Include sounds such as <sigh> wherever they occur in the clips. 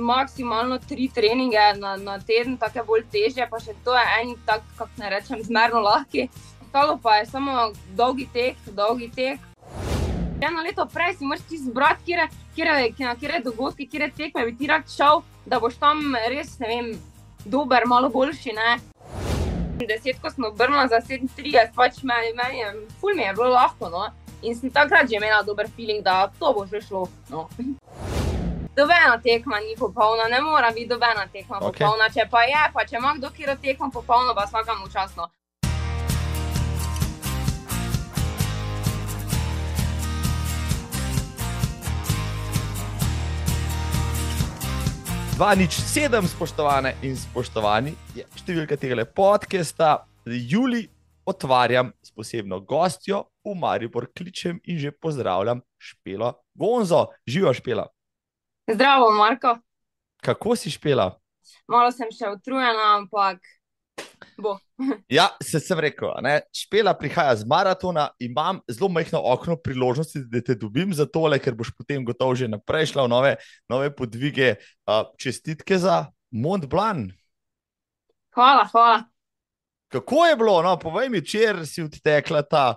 maksimalno tri treninge na, na teden, tako bolj težje, pa še to je en tak, kako ne rečem, zmerno lahki. Ostalo pa je samo dolgi tek, dolgi tek. Eno leto prej si moraš ti zbrati, kje, kje, kje, kje dogodke, kje tekme bi ti rad šel, da boš tam res, ne vem, dober, malo boljši. Ne? Deset, ko smo obrnili za 37, pač meni, meni je, ful mi je bilo lahko. No? In sem takrat že imela dober feeling, da to bo že šlo. No. Dobena tekma ni popolna, ne mora biti dobena tekma okay. popolna. Če pa je, pa če ima kdo kiro tekmo popolno, pa vsakam včasno. Dva nič sedem, spoštovane in spoštovani, je številka tega podcasta. Juli otvarjam s posebno gostjo v Maribor, kličem in že pozdravljam Špelo Gonzo. Živijo Špela. Zdravo, Marko. Kako si Špela? Malo sem še utrujena, ampak bo. <laughs> ja, se sem rekel, ne? špela prihaja z maratona, imam zelo majhno okno priložnosti, da te dobim za tole, ker boš potem gotovo že naprej šla v nove, nove podvige. Uh, čestitke za Mont Blanc. Hvala, hvala. Kako je bilo, no, povej mi, če si odtekla ta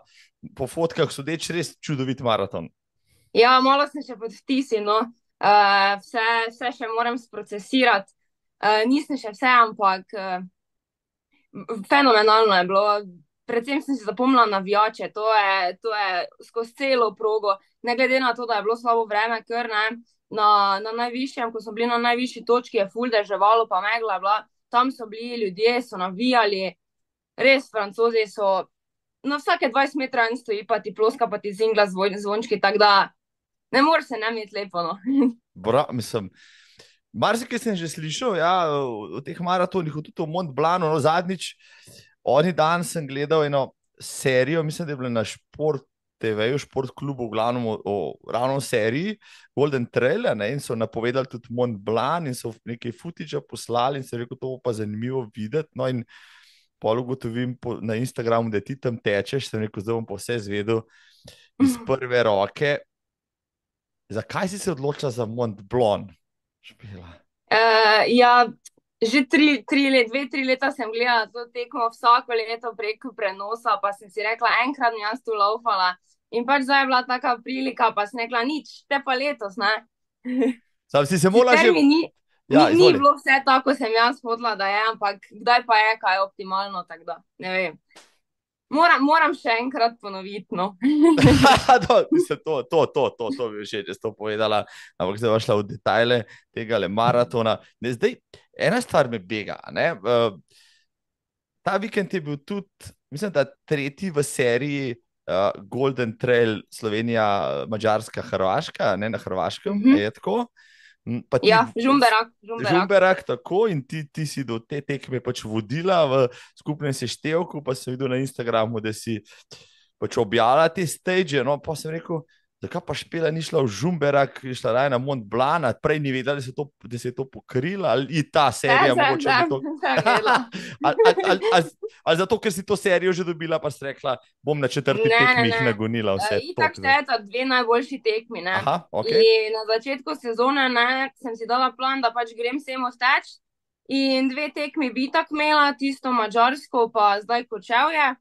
po fotkah, sodeč res čudovit maraton? Ja, malo sem še pod vtisi, no. Uh, vse, vse še moram sprocesirati. Uh, nisem še vse, ampak uh, fenomenalno je bilo. Predvsem sem si zapomnila navijače, to je, to je skozi celo progo, ne glede na to, da je bilo slabo vreme, ker ne. Na, na najvišjem, ko smo bili na najvišji točki, je fulde ževalo, pa megla bila, tam so bili ljudje, so navijali, res francozi so. Na vsake 20 metrov en stoji, pa ti ploska, pa ti zingla zvončki, tako da ne moreš se ne imeti lepo. No. <laughs> Bra, mislim, Marsikaj sem že slišal ja, o teh maratonih, tudi v Mont Blancu. No, zadnjič, oni dan sem gledal eno serijo, mislim, da je bila na šport. TV, v šport klubu, v glavnem, o, o ravno seriji Golden Trail, ne, in so napovedali tudi Mont Blanc, in so nekaj futiča poslali, in se rekel, to bo pa zanimivo videti. No, in pol ugotovim po, na Instagramu, da ti tam tečeš, sem rekel, zdaj bom pa vse zvedel iz <laughs> prve roke. Zakaj si se odločila za Mont Blanc? Uh, ja, že tri, tri let, dve, tri leta sem gledala to tekmo vsako leto preko prenosa, pa sem si rekla, enkrat mi jaz tu laufala. In pač zdaj je bila taka prilika, pa sem rekla, nič, te pa letos. <laughs> Sam si se morala že. Ni, ja, ni, ni bilo vse tako, sem jaz hodila, da je, ampak kdaj pa je, kaj je optimalno, tako da ne vem. Moram, moram še enkrat ponoviti. No. <laughs> to, to, to, to, to, to bi že če to povedala, ampak zdaj boš šla v detajle tega le maratona. Ne, zdaj, ena stvar me bega. Uh, ta vikend je bil tudi, mislim, da tretji v seriji uh, Golden Trail Slovenija, Mačarska, Hrvaška, ne na Hrvaškem, mm -hmm. je tako. Ti, ja, žumberak. Žumberak, tako in ti, ti si do te tekme pač vodila v skupnem seštevku, pa sem videl na Instagramu, da si pač objavila te stage. No, pa sem rekel, zakaj pa špela ni šla v Žumberak, je šla raje na Mont Blanc, prej ni vedela, da se, to, da se je to pokrila ali ta serija. Ja, mogoče da, to... ali, ali, ali, ali, ali zato, ker si to serijo že dobila, pa si rekla, bom na četrti tekmi jih nagonila. Vse, uh, tako je, to dve najboljši tekmi. Aha, okay. Na začetku sezone ne, sem si dala plan, da pač grem sem ostač. In dve tekmi bi tako imela, tisto mačarsko, pa zdaj kočevje.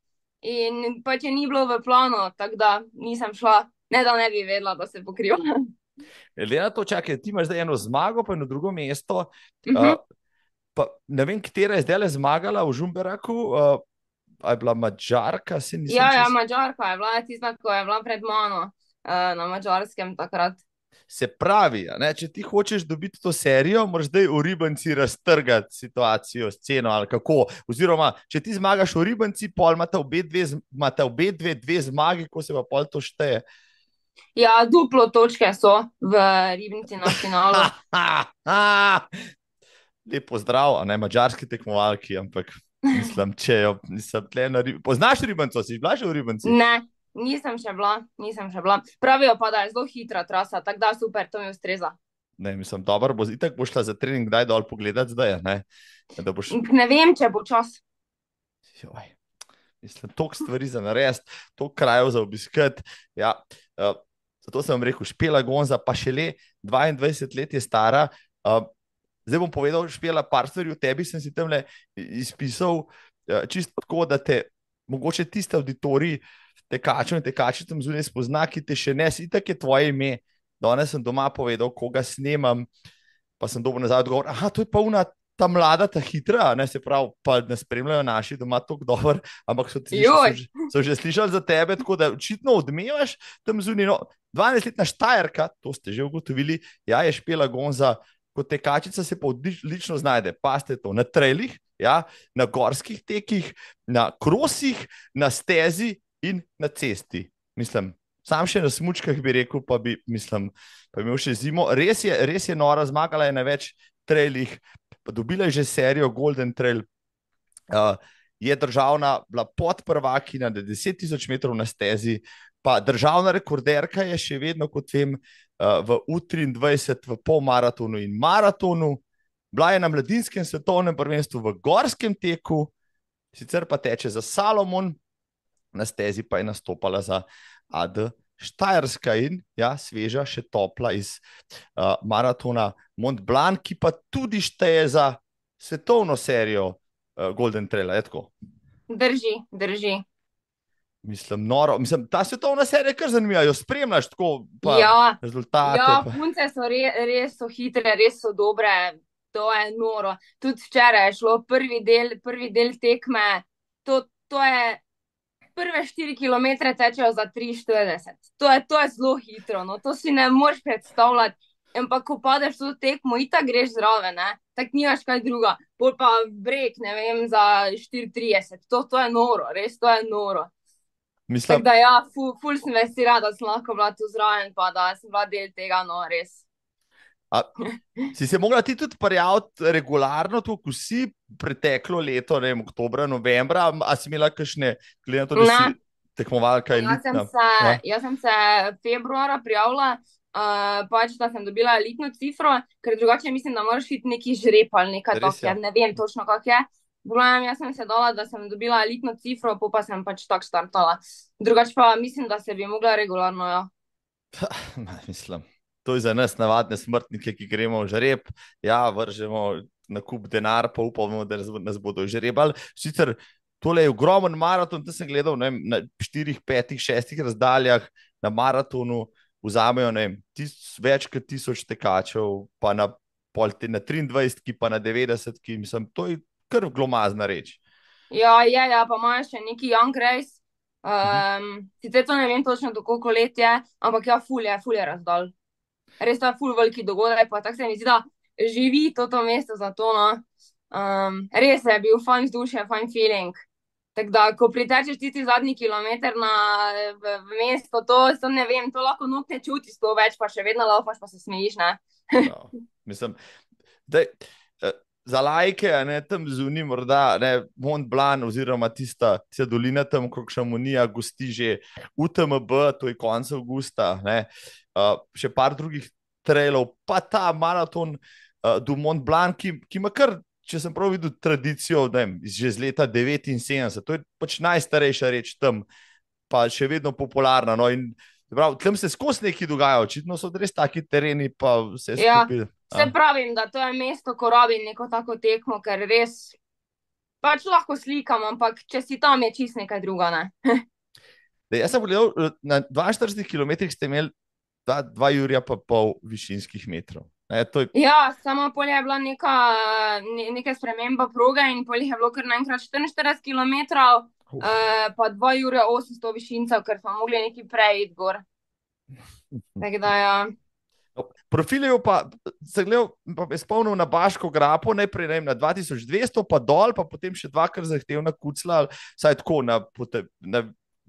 In pač je ni bilo v planu, tako da nisem šla ne da ne bi vedela, da se pokriva. Glede na to, čakaj, ti imaš zdaj eno zmago, pa eno drugo mesto. Uh -huh. uh, pa, ne vem, katera je zdaj le zmagala v Žumberaku. Uh, je bila Mačarka? Ja, ja, Mačarka je bila tista, ki je bila pred mano uh, na Mačarskem takrat. Se pravi, ne, če ti hočeš dobiti to serijo, moraš zdaj v Ribanci raztrgati situacijo, sceno ali kako. Oziroma, če ti zmagaš v Ribanci, pol imate obe dve, imate obe dve, dve zmagi, ko se pa pol to šteje. Uh, Ja, duplo točke so v Ribnici na finalu. <laughs> Lepo zdrav, a ne mačarski tekmovalki, ampak mislim, če jo nisem tle na Ribnici. Poznaš Ribnico, si bila že v Ribnici? Ne, nisem še bila, nisem še bila. Pravijo pa, da je zelo hitra trasa, tako da super, to mi ustreza. Ne, mislim, dobro, bo itak bo šla za trening, kdaj dol pogledati zdaj, ne? Boš... Ne vem, če bo čas. Joj. Mislim, toliko stvari za narediti, toliko krajev za obiskati. Ja, uh, Zato sem vam rekel, špela Gonza, pa še le 22 let je stara. Uh, zdaj bom povedal, špela par stvari o tebi, sem si tam le izpisal, uh, čisto tako, da te mogoče tiste auditoriji, tekačev in tekači tam zunaj spozna, ki te še ne, itak je tvoje ime. Danes sem doma povedal, koga snemam, pa sem dobil nazaj odgovor. Aha, to je pa una ta mlada, ta hitra, ne se pravi, pa ne spremljajo naši doma tako dobro, ampak so, tiši, so, že, so že slišali za tebe, tako da očitno odmevaš tam zunaj. No, 12-letna Štajerka, to ste že ugotovili, ja, je špela gonza. Kot tekačica se pa odlično znajde, paste to na trailih, ja, na gorskih tekih, na krosih, na stezi in na cesti. Mislim, sam še na smočkah bi rekel, pa bi, mislim, pa bi imel še zimo. Res je, res je nora, zmagala je na več trailih, dobila je že serijo Golden Trail, uh, je državna, bila podprvakina, je 10.000 metrov na stezi, pa državna rekorderka je še vedno, kot vem, uh, v U23, v polmaratonu in maratonu. Bila je na mladinskem svetovnem prvenstvu v gorskem teku, sicer pa teče za Salomon, na stezi pa je nastopala za AD. Štajerska in ja, sveža, še topla iz uh, maratona Mont Blanc, ki pa tudi šteje za svetovno serijo uh, Golden Trail. Drži, drži. Mislim, noro. Mislim, ta svetovna serija je kar zanimiva, jo spremljaš tako. Ja, rezultate. Ja, punce so re, res so hitre, res so dobre. To je noro. Tudi včeraj je šlo prvi del, prvi del tekme. To, to je prve 4 km tečejo za 3,40. To je, to je zelo hitro, no? to si ne moreš predstavljati. Ampak, ko padeš v tekmo, in tako greš zraven, tako nimaš kaj druga. Pol pa brek, ne vem, za 4,30. To, to je noro, res to je noro. Mislim, da ja, ful, ful sem vesela, da sem lahko bila tu zraven, pa da sem bila del tega, no res. A, <laughs> si se mogla ti tudi prijaviti regularno, tako si preteklo leto, ne vem, oktober, novembra, a si imela kakšne, glede na to, da si tekmovala kaj jaz sem, se, ja. jaz sem se februara prijavila, uh, pač da sem dobila elitno cifro, ker drugače mislim, da moraš iti neki žrep ali nekaj takega, ja. ne vem točno, kak je. Glavnem, jaz sem se dala, da sem dobila elitno cifro, pa sem pač tako startala. Drugače pa mislim, da se bi mogla regularno, ja. <laughs> mislim to je za nas navadne smrtnike, ki gremo v žreb, ja, vržemo na kup denar, pa upamo, da nas bodo žrebali. Sicer tole je ogromen maraton, to sem gledal vem, na 4, 5, 6 razdaljah na maratonu, vzamejo vem, tis, več kot tisoč tekačev, pa na, te, na 23, ki pa na 90, ki mislim, to je kar glomazna reč. Ja, ja, ja pa imaš še neki Young Race. Um, sicer to ne vem točno, koliko let je, ampak ja, fulje, fulje razdalj res ta full veliki dogodek, pa tako se mi zdi, da živi to, to mesto za to. No. Um, res je bil fajn vzdušje, fajn feeling. Tako da, ko pritečeš tisti zadnji kilometr na, v, v mesto, to, to ne vem, to lahko nog ne čutiš, to več pa še vedno laufaš, pa se smejiš. no, mislim, da za lajke, ne tam zunaj, morda ne Mont Blanc, oziroma tista, tista dolina tam, kot Šamonija, gosti že UTMB, to je konec avgusta, uh, še par drugih trailov, pa ta maraton uh, do Mont Blanc, ki, ki ima kar. Če sem prav videl tradicijo, je že iz leta 79, to je pač najstarejša reč tam, pa še vedno popularna. No, in, prav, tam se skozi nekaj dogaja, očitno so res taki tereni, pa vse ja. skupaj. Se pravim, da to je mesto, ko rabim neko tako tekmo, ker res pač lahko slikam, ampak če si tam, je čist nekaj druga. Ne? <laughs> da, jaz sem pogledal, na 42 km ste imeli 2 Jurija pa pol višinskih metrov. Ne, je... Ja, samo polje je bila neka, ne, neka sprememba proge in polje je bilo kar naenkrat 44 km, uh. uh, pa 2 Jurija 800 višincev, ker smo mogli neki prej iti gor. Tako da ja. Profilijo pa se gledal, pa je spomnil na Baško grapo, najprej ne, na 2200, pa dol, pa potem še dvakrat zahtevna kucla, saj tako na, na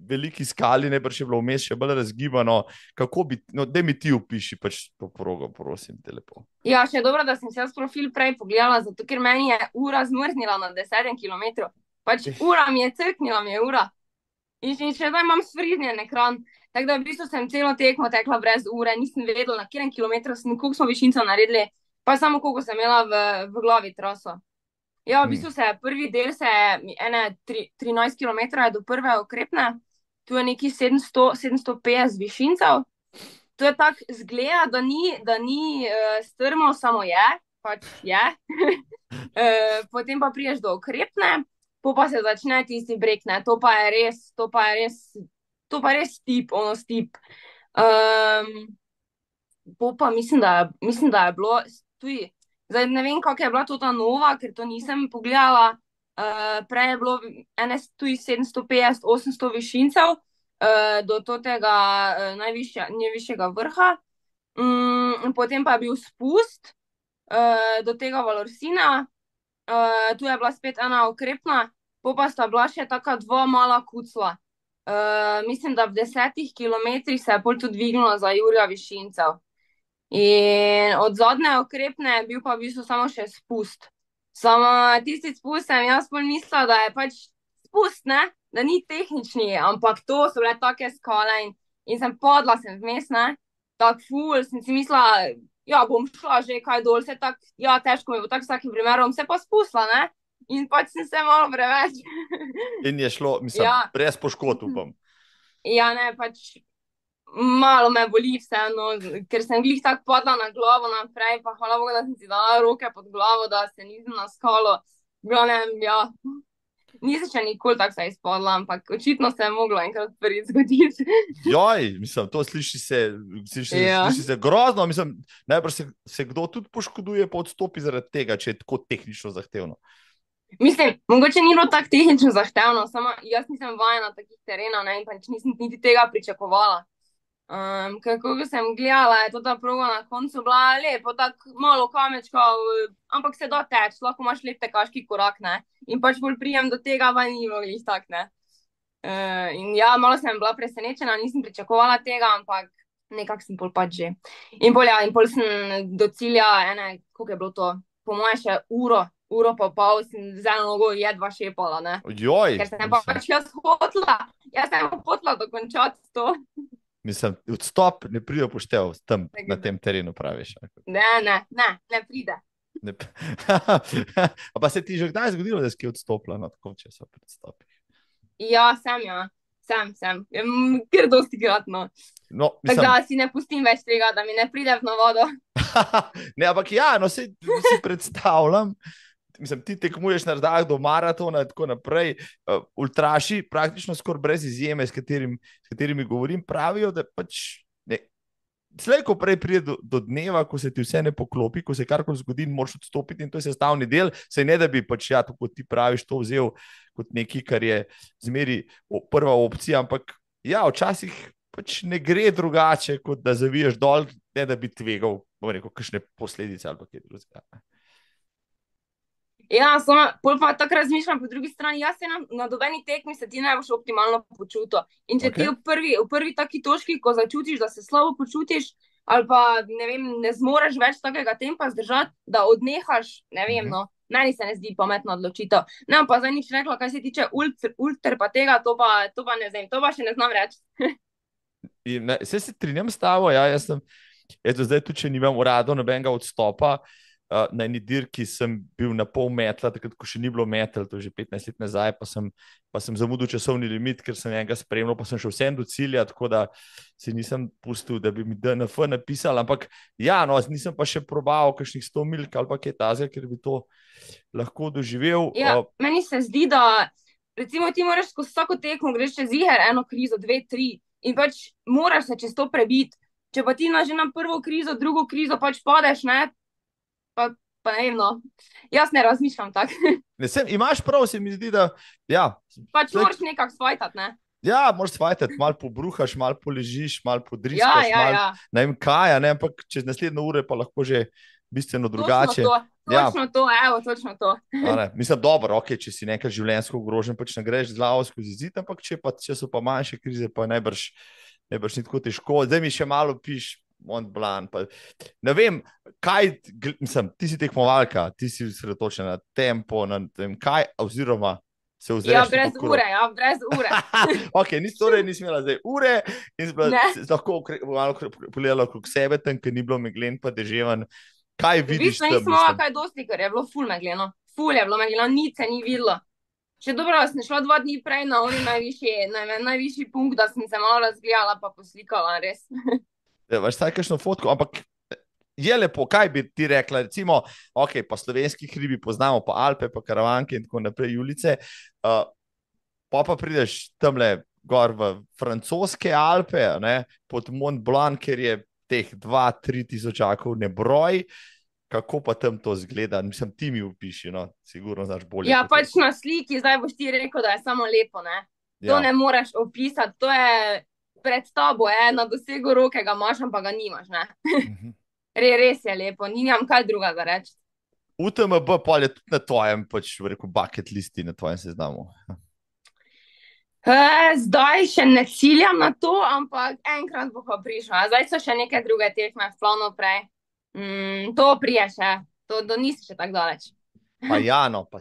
veliki skali, ne brž je bilo vmes še bolj razgibano. Kako bi, no, da mi ti upiši pač to progo, prosim, te lepo. Ja, še dobro, da sem se jaz profil prej pogledala, zato ker meni je ura zmrznila na 10 km. Pač ura mi je crknila, mi je ura. In še, še zdaj imam sfriznjen ekran. Tako da v bistvu sem celo tekmo tekla brez ure, nisem vedela, na katerem kilometru sem, koliko smo višincev naredili, pa samo koliko sem imela v, v glavi traso. Ja, v bistvu se je prvi del, se je ene tri, 13 km do prve okrepne, tu je neki 700, 750 višincev. To je tako zgleda, da ni, da ni uh, strmo, samo je, pač je. uh, <laughs> potem pa priješ do okrepne, po pa se začne tisti brek, ne, to pa je res, to pa je res, to pa je res tip, ono stip. Um, po pa mislim, da, mislim, da je bilo tudi, zdaj ne vem, kako je bila to ta nova, ker to nisem pogledala. Uh, prej je bilo NS tudi 750, 800 višincev uh, do tega uh, najvišjega vrha. Um, potem pa je bil spust uh, do tega Valorsina, uh, tu je bila spet ena okrepna, pa sta bila še taka dva mala kucla. Uh, mislim, da v desetih kilometrih se je pol tudi dvignilo za Jurija Višincev. In od zadnje okrepne je bil pa v bistvu samo še spust. Samo tisti spust sem jaz pol mislila, da je pač spust, ne? da ni tehnični, ampak to so bile take skale in, in sem podla sem vmes, ne, tako ful, sem si mislila, ja, bom šla že kaj dol, se tako, ja, težko mi bo tako vsakim primerom, se pa spustila, ne. In pač sem se malo preveč. In je šlo, mislim, ja. brez poškodb, upam. Ja, ne, pač malo me boli vseeno, ker sem glih tako podla na glavo naprej, pa hvala Bogu, da sem si dala roke pod glavo, da se nisem na skalo. Glavnem, ja, Nisem še nikoli tako se izpodla, ampak očitno se je moglo enkrat prvi zgoditi. <laughs> Joj, mislim, to sliši se, sliši, ja. sliši se grozno. Mislim, najbrž se, se kdo tudi poškoduje, pa odstopi zaradi tega, če je tako tehnično zahtevno. Mislim, mogoče ni bilo tako tehnično zahtevno, samo jaz nisem vajena takih terenov in pač nisem niti tega pričakovala. Um, kako sem gledala, je to ta proga na koncu bila lepo, tako malo kamečkov, ampak se doteč, lahko imaš lep tekaški korak, ne. In pač bolj prijem do tega, pa ni bilo jih tak, ne. Uh, in ja, malo sem bila presenečena, nisem pričakovala tega, ampak nekako sem pol pač že. In pol, ja, in pol sem do cilja, ene, koliko je bilo to, po moje še uro, uro pa pol, sem z eno nogo jedva šepala, ne. Joj! Ker sem pa pač jaz hotla, jaz sem hotla dokončati to. Mislim, odstop ne pride poštev tam na tem terenu, praviš. Ne, ne, ne, ne pride. Ne. <laughs> pa se ti že kdaj zgodilo, da si odstopila na tako časa predstopi? Ja, sem, ja. sem, sem. Ker dosti kratno. No, mislim... Tako da si ne pustim več tega, da mi ne pride v vodo. <laughs> ne, ampak ja, no se si predstavljam mislim, ti tekmuješ na razdalji do maratona in tako naprej. Uh, ultraši, praktično skoraj brez izjeme, s, katerim, s katerimi govorim, pravijo, da pač. Slej, ko prej pride do, do dneva, ko se ti vse ne poklopi, ko se karkoli zgodi, moraš odstopiti in to je sestavni del. Sej ne, da bi pač, ja, to, kot ti praviš, to vzel kot nekaj, kar je zmeri prva opcija, ampak ja, včasih pač ne gre drugače, kot da zaviješ dol, ne da bi tvegal, bomo rekel, kakšne posledice ali kaj drugega. Ja, samo pa tako razmišljam, po drugi strani, jaz se na, na dobeni tekmi se ti ne boš optimalno počutil. In če okay. ti v prvi, v prvi taki točki, ko začutiš, da se slabo počutiš, ali pa ne, vem, ne zmoreš več takega tempa zdržati, da odnehaš, ne vem, mm -hmm. no. Meni se ne zdi pametno odločitev. Ne, pa zdaj nič rekla, kaj se tiče ultra, ultra pa tega, to pa, to pa ne znam, to pa še ne znam reči. Vse se strinjam s tabo, ja, jaz sem, eto zdaj tudi, če nimam uradno nobenega odstopa, uh, uh, na eni dirki sem bil na pol metla, takrat, ko še ni bilo metal, to je že 15 let nazaj, pa sem, pa sem zamudil časovni limit, ker sem enega spremljal, pa sem šel vsem do cilja, tako da si nisem pustil, da bi mi DNF napisal. Ampak ja, no, nisem pa še probal kakšnih 100 milk ali pa kaj tazga, ker bi to lahko doživel. Ja, uh, meni se zdi, da recimo ti moraš skozi vsako tekmo, greš čez ziger, eno krizo, dve, tri. In pač moraš se čez to prebiti. Če pa ti imaš že na prvo krizo, drugo krizo, pač padeš, ne, pa, pa ne vem. No. Jaz ne razmišljam tako. <laughs> Imáš prav, se mi zdi, da. Ja, pač tlek... moraš nekako svajtati. Ne? Ja, moraš svajtati, malo pobruhaš, malo poležiš, malo podriš. Ja, ja, mal, ja. Ne vem kaj, ne? ampak čez naslednjo uro pa lahko že bistveno drugače. Točno to, ja. evo, točno to. <laughs> Mislim, dobro, okay, če si nekaj življenjsko ogrožen, pač ne greš z glavo skozi zid, ampak če, pa, če so pa manjše krize, pa najbrž, najbrž ni tako težko. Zdaj mi še malo piš, Mont Blanc. Pa, ne vem, kaj mislim, ti si tekmovalka, ti si osredotočen na tempo, na tem, kaj, oziroma se vzreš. Ja, brez ure, ja, brez ure. <laughs> ok, nis, torej nisem imela zdaj ure in sem lahko malo pogledala okrog sebe, tam, ker ni bilo meglen, pa deževan. Kaj vidiš? Nisem imela kaj dosti, ker je bilo ful megleno. Ful je bilo megleno, nič se ni videlo. Še dobro, sem šla dva dni prej na najvišji, najvišji punkt, da sem se malo razgledala, pa poslikala, res. <laughs> Veš, saj kakšno fotko, ampak je lepo, kaj bi ti rekla, recimo, ok, pa slovenski hribi poznamo, pa Alpe, pa Karavanke in tako naprej, Julice. Uh, pa pa prideš tam le gor v francoske Alpe, ne, pod Mont Blanc, ker je teh 2-3 tisočakov ne broj. Kako pa tam to zgleda? Mislim, ti mi upiši, no, sigurno znaš bolje. Ja, pač na sliki zdaj boš ti rekel, da je samo lepo, ne? To ja. ne moreš opisati, to je pred tabo, eno dosego roke ga imaš, pa ga nimaš? Mhm. <laughs> Re, res je lepo, ni nam kaj druga za reči. UTMB pa je tudi na tvojem, pač v reku, bucket listi, na tvojem seznamu. Uh, <laughs> zdaj še ne ciljam na to, ampak enkrat bo pa prišel. Zdaj so še neke druge tekme, splošno prej. Mm, to prije še, to, to nisi še tako daleč. pa ja, no, pa,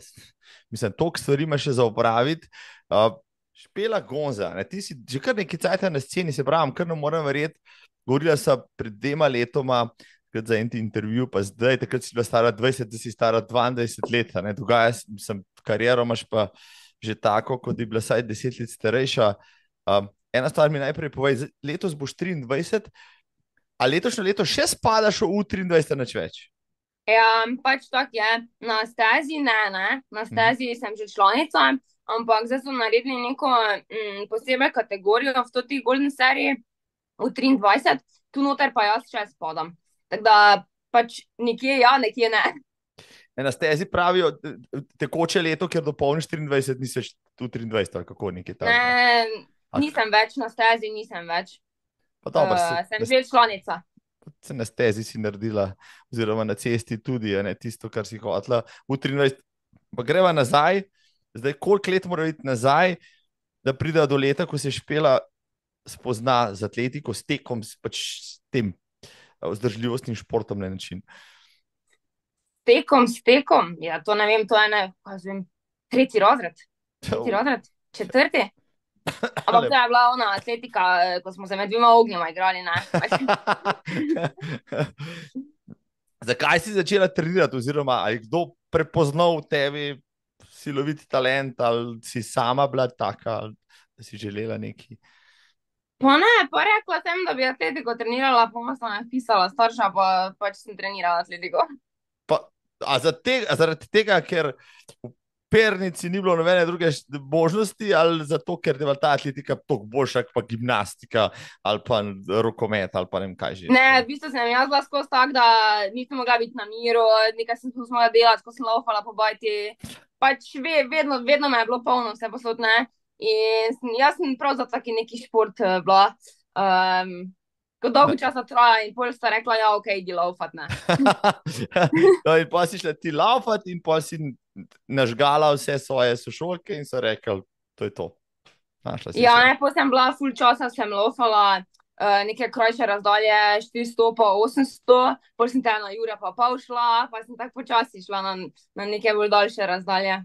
mislim, toliko stvari imaš še za upraviti. Uh, špela Gonza, ne, ti si že kar nekaj cajt na sceni, se pravi, kar ne morem verjeti. Govorila sem pred dvema letoma, za en intervju, pa zdaj, takrat si bila stara 20, zdaj si stara 22 let. Dogaja se, kariero imaš pa že tako, kot bi bila saj 10 let starejša. Um, ena stvar mi najprej povej, letos boš 23, a letošnje leto še spadaš v 23, neč več. Ja, pač tako je. Na stezi ne, ne. na mhm. stezi hmm. sem že članica, ampak zdaj so naredili neko mm, posebej kategorijo v toti Golden seriji v 23, tu noter pa jaz še spadam. Tako da pač nekje ja, nekje ne. Na stezi pravijo, tekoče leto, ker dopolniš 24, nisi tu 23, ali kako neki tam. Ne, nisem več na stezi, nisem več. Dobar, uh, se, sem že članica. Se na stezi si naredila, oziroma na cesti tudi, ne tisto, kar si hotela. V 23, pa greva nazaj, zdaj koliko let mora iti nazaj, da pride do leta, ko se špela spozna z atletiko, s tekom, s, pač s tem vzdržljivostnim športom na način. Tekom, s tekom, ja, to ne vem, to je ne, vem, tretji razred, tretji razred, četrti. Ampak to je bila ona atletika, eh, ko smo se med dvima ognjema igrali. <laughs> Zakaj si začela trenirati, oziroma je kdo prepoznal v tebi siloviti talent, ali si sama bila taka, da si želela nekaj? Pa ne, pa rekla sem, da bi atletiko trenirala, pa sem napisala starša, pa pač sem trenirala atletiko. Pa, a za te, a zaradi tega, ker v pernici ni bilo nobene druge možnosti, ali zato, ker je ta atletika toliko boljša kot gimnastika ali pa rokomet ali pa ne vem kaj že. Ne, v bistvu sem jaz bila skozi tak, da nisem mogla biti na miru, nekaj sem se mogla delati, ko sem laufala po bajti. Pač ve, vedno, vedno me je bilo polno, vse posod ne. In jaz sem prav za taki neki šport uh, bila. Um, Ko dolgo časa traja, in pol sta rekla, ja, ok, idi laufat. no, <laughs> in pa si šla ti laufat, in pa si nažgala vse svoje sošolke, in so rekli, to je to. Ja, ne, pa sem bila full časa, sem laufala uh, neke krajše razdalje, 400, pa 800, pol sem te na Jure pa pa šla, pa sem tako počasi šla na, na neke bolj daljše razdalje.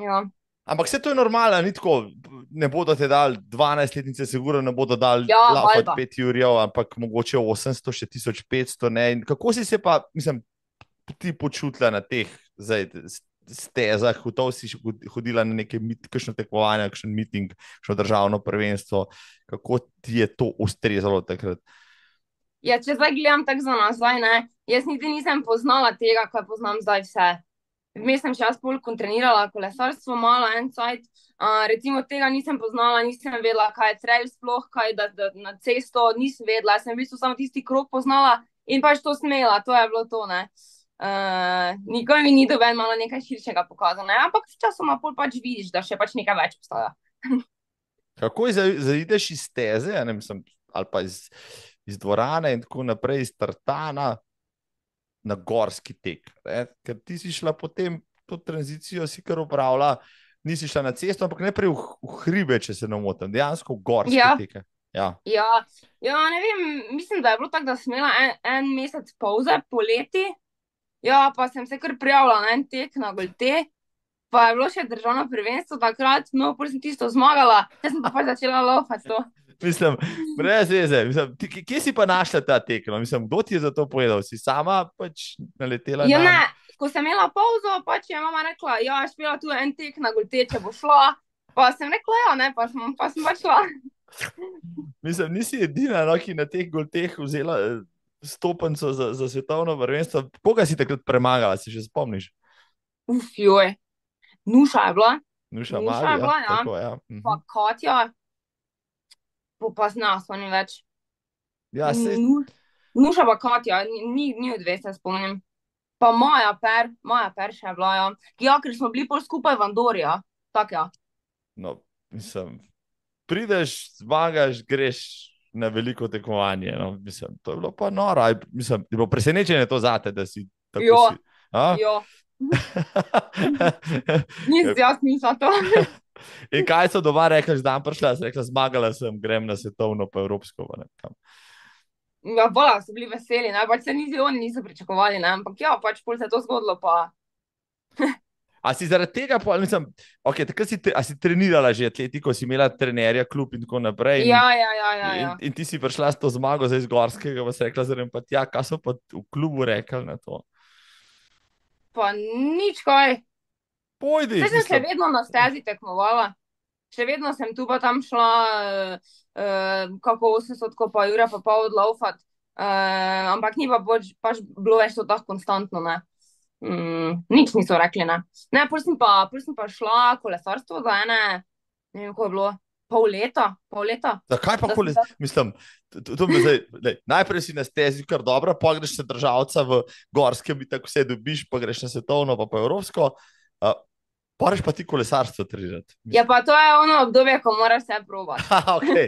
Ja. Ampak vse to je normalno, ni tako, ne bodo te dali 12 letnice, sigurno ne bodo dali ja, 5 ur, ampak mogoče 800, še 1500. Ne? In kako si se pa, mislim, ti počutila na teh zdaj, stezah, to si hodila na neke kakšne tekmovanja, kakšen miting, kakšno državno prvenstvo, kako ti je to ustrezalo takrat? Ja, če zdaj gledam tako za nazaj, ne? jaz niti nisem poznala tega, kar poznam zdaj vse. Vmes sem še jaz bolj kontrenirala kolesarstvo, malo en cajt. Uh, recimo tega nisem poznala, nisem vedela, kaj je trail sploh, kaj da, da na cesto nisem vedela. Sem v bistvu samo tisti krok poznala in pač to smela, to je bilo to. Uh, nikoli mi ni doben malo nekaj širšega pokazano, ampak včasoma pač vidiš, da še pač nekaj več obstaja. <laughs> Kako zaideš iz teze, mislim, ali pa iz, iz dvorane in tako naprej, iz tartana? na gorski tek. Ne? Ker ti si šla potem to tranzicijo, si kar upravlja, nisi šla na cesto, ampak najprej v, v hribe, če se ne motim, dejansko v gorske ja. teke. Ja. Ja. ja, ne vem, mislim, da je bilo tako, da sem imela en, en mesec pauze poleti. Ja, pa sem se kar prijavila na en tek na Golte, pa je bilo še državno prvenstvo takrat, no, pa sem tisto zmagala, jaz sem pa začela lovati to. Mislim, brez veze. Mislim, ti, kje si pa našla ta tek? No? Mislim, kdo ti je za to povedal? Si sama pač naletela? Ja, ne. Ko sem imela pauzo, pač je mama rekla, ja, aš bila tu en tek na Golte, če bo šla. Pa sem rekla, ja, ne, pa sem, pa sem pač šla. Mislim, nisi edina, no, ki na teh Golteh vzela. stopenco za, za svetovno prvenstvo. Koga si takrat premagala, si še spomniš? Uf, joj. Nuša je bila, Nuša, Nuša Mali, je bila, ja. Tako, ja. Mhm. pa Katja, pa pa zna, spomnim več. ja Nu- Nuša pa Katja, ni, ni- ni od dve, se spomnim. Pa Maja Per, Maja Per še je bila, ja. Ja, ker smo bili pol skupaj v Andori, ja. Ja. no, mislim, prideš, zmagaš, greš na veliko tekmovanje. No, mislim, to je bilo pa noro. Mislim, je bilo presenečenje to zate, da si tako. Jo. Si, a? Jo, nisem <laughs> jaz mislila to. In kaj so doma rekli, da sem prišla, sem rekla, zmagala sem, grem na svetovno, pa evropsko. Ja, bolj so bili veseli, ne, pač se niti oni niso pričakovali, ne, ampak ja, pač pol se je to zgodilo, pa A si zaradi tega, pa, mislim, okay, takrat si, tre- a si trenirala že atletiko, si imela trenerja, klub in tako naprej. In, ja, ja, ja, ja, ja. in, in ti si prišla s to zmago za izgorskega, pa si rekla, zarem pa tja, kaj so pa v klubu rekli na to. Pa nič kaj. Pojdi, Saj sem še vedno na stezi tekmovala. Še vedno sem tu pa tam šla, uh, uh, kako 80, pa ura pa pol odlaufat. Uh, ampak ni pa pač, pač bilo več to tako konstantno, ne. Mm, nič niso rekli, ne. Ne, pol sem pa, pol sem pa šla kolesarstvo za ene, ne vem, ko je bilo, pol leta, pol leta. zakaj pa kole, tako- mislim, to, me zdaj, lej, najprej si na stezi kar dobro, pa greš se državca v gorskem, in tako vse dobiš, pa greš na svetovno, pa pa evropsko. Uh, pa greš pa ti kolesarstvo trenirati. Ja, pa to je ono obdobje, ko moraš vse probati. <laughs> Ha, okay.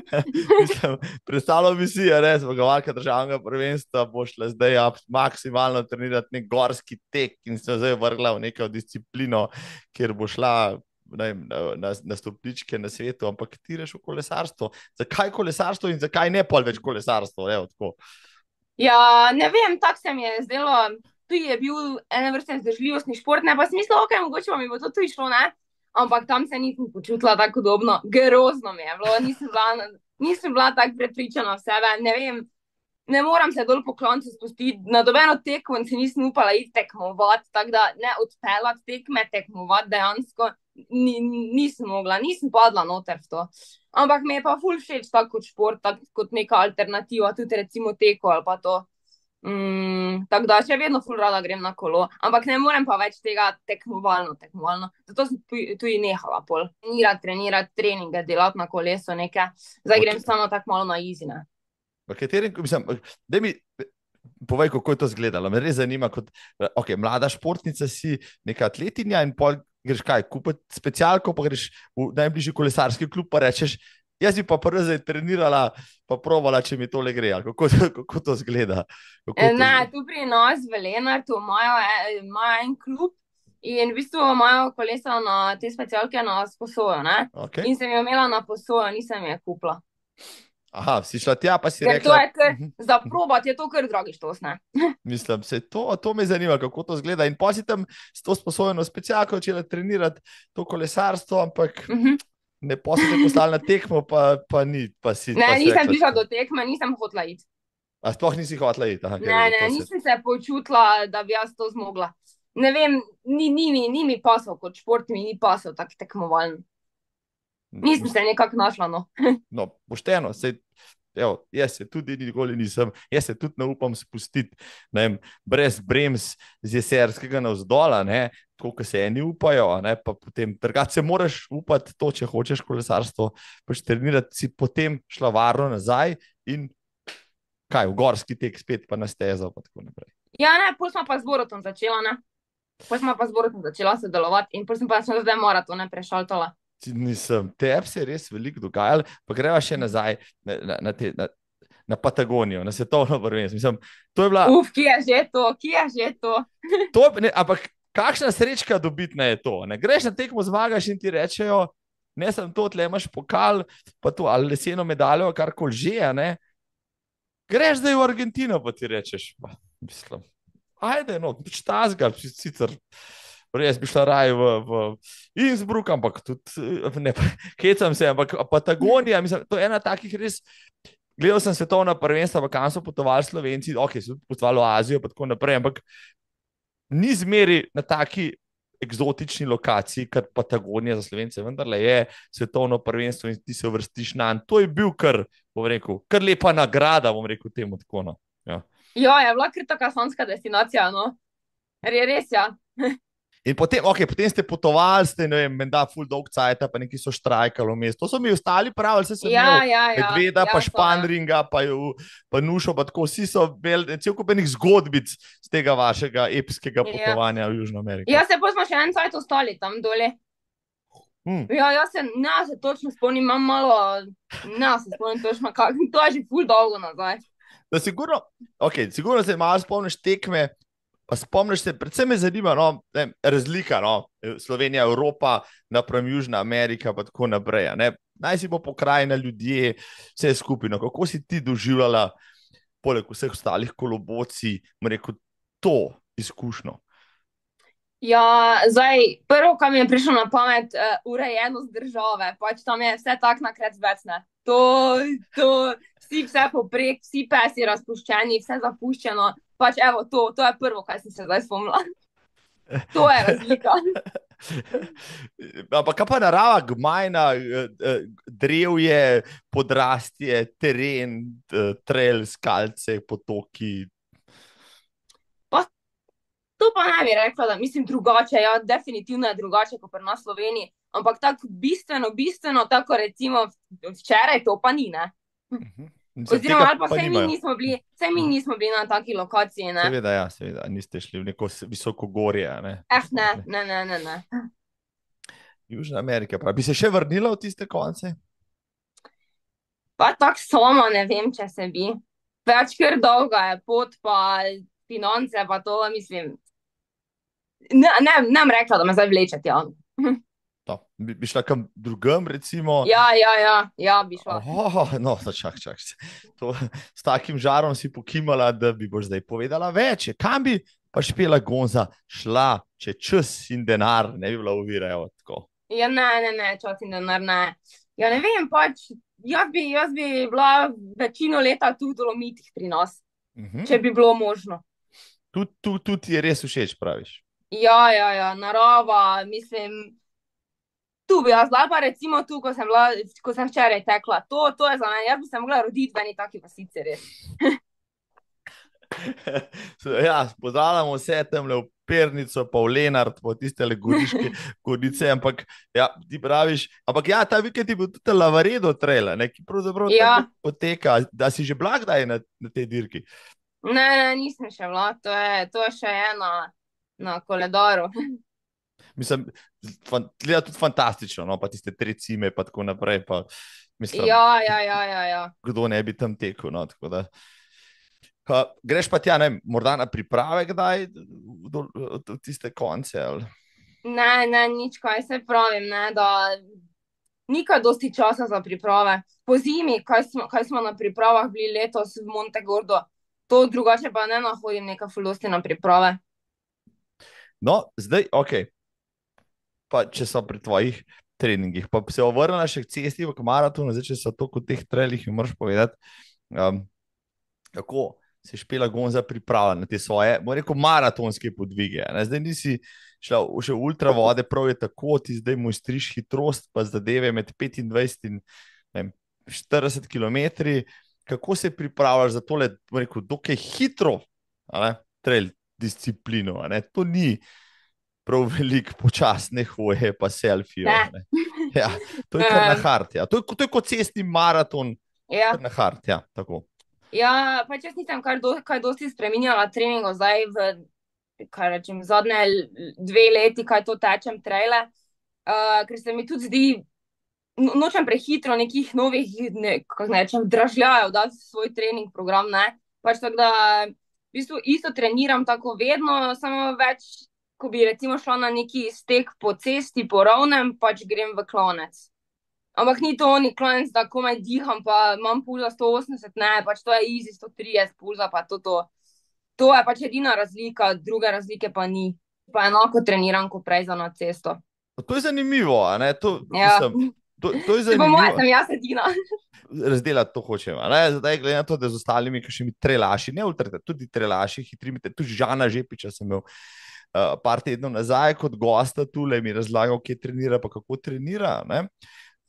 <laughs> Mislim, predstavljal bi si, da je zmagovalka državnega prvenstva, bo šla zdaj ab- maksimalno trenirati nek gorski tek in se zdaj vrgla v neko disciplino, kjer bo šla vem, na, na, na stopničke na svetu, ampak ti reš v kolesarstvo. Zakaj kolesarstvo in zakaj ne pol več kolesarstvo? Evo, tako. Ja, ne vem, tako se mi je zdelo. Tu je bil ena vrsta vzdržljivostni šport, ne pa smisel, ok, mogoče mi bo to tu išlo, ne. Ampak tam se nisem počutila tako udobno, grozno mi je bilo, nisem bila, nisem bila tako prepričana v sebe, ne vem. Ne moram se dol po kloncu spustiti, na dobeno tekmo si nisem upala iti tekmovati, tako da ne odpeljati tekme, tekmovati dejansko ni, nisem mogla, nisem padla noter v to. Ampak mi je pa ful všeč tako kot šport, tako kot neka alternativa, tudi recimo teko ali pa to. Mm, tako da še vedno ful rada grem na kolo, ampak ne morem pa več tega tekmovalno, tekmovalno. Zato sem tu- tudi nehala pol. Trenirati, trenirati, treninge, delati na kolesu nekaj. Zdaj grem Ok. samo tako malo na izine. V katerem, mislim, da mi povej, kako je to izgledalo. Me res zanima, kot okay, mlada športnica si neka atletinja in pol greš kaj, kupiti specialko, pa greš v najbližji kolesarski klub, pa rečeš, jaz bi pa prvo zdaj trenirala, pa provala, če mi tole gre. Kako, to- kako to izgleda? Kako to E, Ne, izgleda? tu pri nas v Lenartu imajo, e- imajo en klub in v bistvu imajo kolesa na te specialke na sposojo, ne? Okay. In sem jo imela na posojo, nisem je kupila. Aha, si šla tja, pa si Ker rekla. kar, Mhm. za probat je to kar dragi štos, ne? <laughs> Mislim, se to, to me zanima, kako to izgleda. In pa si tam s to sposobno specialko začela trenirati to kolesarstvo, ampak Mhm. ne posebej poslala na tekmo, pa, pa ni. Pa si, Ne, pa si nisem rekla, prišla do tekme, nisem hotela iti. A sploh nisi hotela iti? Aha, Ne, ne, nisem se počutila, da bi jaz to zmogla. Ne vem, ni, ni, mi, ni mi pasal kot šport, mi ni pasal tak tekmovalen. Nisem se nekako našla, no. <laughs> No, pošteno, se, evo, jaz se tudi nikoli nisem, jaz se tudi ne upam spustiti, ne brez brems z jeserskega navzdola, ne, tako kot se eni upajo, ne, potem drugače se moraš upati to, če hočeš kolesarstvo, pač trenirati si potem šla varno nazaj in kaj, v gorski tek spet pa na stezo pa. Ja, ne, pol smo pa z Borutom začela, ne. Pol smo pa z Borutom začela sodelovati in pol sem pa še zdaj maratone prešaltala. Nisem, tebi se je res veliko dogajalo, pa greva še nazaj na, na, na, te, na, na Patagonijo, na svetovno prvenstvo. Mislim, to je bila Uf, kje je že to, kje je že to? <laughs> To, ne, ampak kakšna srečka dobitna je to? Ne? Greš na tekmo, zmagaš in ti rečejo, ne sem to, tle imaš pokal, pa to ali leseno medaljo, karkoli že. a ne. Greš zdaj v Argentino, pa ti rečeš, pa, mislim, ajde, no, pač tazga, sicer. Res bi šla raje v, v Innsbruck, ampak tudi ne, hecam se, ampak Patagonija, mislim, to je ena takih res. Gledal sem svetovna prvenstva, kam so potovali Slovenci, ok, so potovali v Azijo, pa tako naprej, ampak ni zmeri na taki eksotični lokaciji, kot Patagonija za Slovence, vendar je svetovno prvenstvo in ti se vrstiš na. To je bil kar, bom rekel, kar lepa nagrada, bom rekel temu tako. No. Ja. Ja, je bila kar taka slanska destinacija, no. Re, res, ja. <laughs> In potem, okay, potem ste potovali, ste, ne vem, menda full dog cajt, pa neki so štrajkali vmes. To so mi ostali pravili, vse sem Ja, imel. ja, ja. Medveda, ja, pa ja. španringa, pa, ju- pa nušo, pa tako vsi so imeli cel kup enih zgodbic z tega vašega epskega Ja. potovanja v Južno Ameriko. Ja, se pa smo še en cajt ostali tam dole. Hm. Ja, jaz se, ne, se točno spomnim, imam malo, ne, se spomnim točno, kak, to je že ful dolgo nazaj. Da, sigurno, okay, sigurno se malo spomniš tekme. Pa spomniš se, predvsem me zanima no, ne, razlika, no, Slovenija, Evropa, napram Južna Amerika, pa tako naprej. ne. Naj si bo pokrajina ljudje, vse skupino. Kako si ti doživljala, poleg vseh ostalih koloboci, rekel, to izkušnjo? Ja, zdaj, prvo, kar mi je prišlo na pamet, uh, urejenost države, pač tam je vse tako na krecbecne. To, to, vsi vse poprek, vsi pesi razpuščeni, vse zapuščeno. Pač evo, to, to je prvo, kar sem se zdaj spomnila. <laughs> To je razlika. <laughs> Ampak kaj pa narava, gmajna, eh, eh, drevje, podrastje, teren, eh, trail, skalce, potoki. To pa ne bi rekla, da mislim drugače. Ja, definitivno je drugače kot pri nas v Sloveniji. Ampak tako bistveno, bistveno, tako recimo včeraj, to pa ni. Ne? Mislim, Oziroma, ali pa pa vsaj mi nismo bili, vsaj mi nismo bili na taki lokaciji. Ne? Seveda, ja, seveda, niste šli v neko visoko gorje. Ne? Eh, ne, ne, ne, ne. ne. Južna Amerika. Prav. Bi se še vrnila v tiste konce? Pa tako sama ne vem, če se bi. Več kar dolga je pot, pa finance, pa to mislim. Ne, ne, ne bom rekla, da me zdaj vleče tja. No, bi, bi šla kam drugam, recimo. Ja, ja, ja, ja bi šla. Oh, no, čak, čak. To, s takim žarom si pokimala, da bi boš zdaj povedala več. Kam bi pa špela Gonza šla, če čas in denar ne bi bila ovira? evo, tako. Ja, ne, ne, ne, čas in denar ne. Ja, ne vem, pač jaz bi, jaz bi bila večino leta tu v Dolomitih pri nas, Mhm. če bi bilo možno. Tu, tu, tu ti je res všeč, praviš. Ja, ja, ja, narava, mislim. Tu bi jaz bila, pa recimo tu, ko sem, bila, ko sem včeraj tekla. To, to je za me, jaz bi se mogla roditi v eni taki vasici, res. <laughs> ja, pozdravljamo vse tam le v Pernico, pa v Lenart, pa tiste le goriške <laughs> gorice, ampak ja, ti praviš, ampak ja, ta vikend je bil tudi Lavaredo trail, ne, ki pravzaprav Ja. poteka, da si že blag daj na, na tej dirki. Ne, ne, nisem še bila, to je, to je še ena na koledaru. Mislim, fan, gleda tudi fantastično, no, pa tiste tri cime, pa tako naprej, pa mislim, Ja, ja, ja, ja, ja. kdo ne bi tam tekel, no, da. Pa, greš pa tja, ne, morda na priprave kdaj, do, do, do tiste konce, ali? Ne, ne, nič, kaj se pravim, ne, da ni kaj dosti časa za priprave. Po zimi, kaj smo, kaj smo na pripravah bili letos v Montegordo, to drugače pa ne nahodim nekaj fulosti na priprave. No, zdaj, ok. Pa če so pri tvojih treningih, pa se ovrnila še k cesti, v maratonu, zdaj, če so to kot teh trelih, mi moraš povedati, um, kako se je špela Gonza pripravila na te svoje, bomo rekel, maratonske podvige. Ne? Zdaj nisi šla v še ultra vode, prav je tako, ti zdaj mojstriš hitrost, pa zadeve med 25 in vem, 40 km. Kako se pripravljaš za tole, bomo rekel, dokaj hitro, a ne, trail disciplino? To ni prav veliko počasne hoje, pa selfijo. Ne. Ja, to je kar na Um. hart. Ja. To, je, to je kot cestni maraton, Ja, na hart. Ja, tako. ja pač jaz nisem kar do, kaj dosti spremenjala treningov zdaj v, rečem, zadnje dve leti, kaj to tečem trele, uh, ker se mi tudi zdi, no, nočem prehitro nekih novih, ne, kako naj rečem, dražljajev v svoj trening program, ne. Pač tako da v bistvu isto treniram tako vedno, samo več, ko bi recimo šla na neki stek po cesti, po ravnem, pač grem v klonec. Ampak ni to oni klonec, da komaj diham, pa imam pulza 180, ne, pač to je easy 130 pulza, pa to to. To je pač edina razlika, druge razlike pa ni. Pa enako treniram, kot prej za na cesto. To je zanimivo. a ne, To, Ja. mislim, to, to je <laughs> zanimivo. sem jaz edina. <laughs> Razdelati to ne. Zdaj, glede na to, da z ostalimi, kakšnimi trelaši, ne ultra, tudi trelaši, hitrimi, tudi Žana Žepiča sem imel uh, par tednov nazaj kot gosta tule, mi je razlagal, kje trenira, pa kako trenira.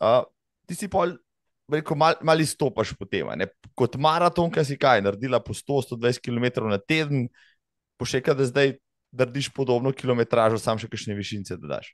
Uh, ti si pol mal, malo izstopaš po tem. ne. Kot maratonka si kaj, naredila po 100-120 km na teden, pošeka, da zdaj narediš podobno kilometražo, sam še kakšne višince dodaš.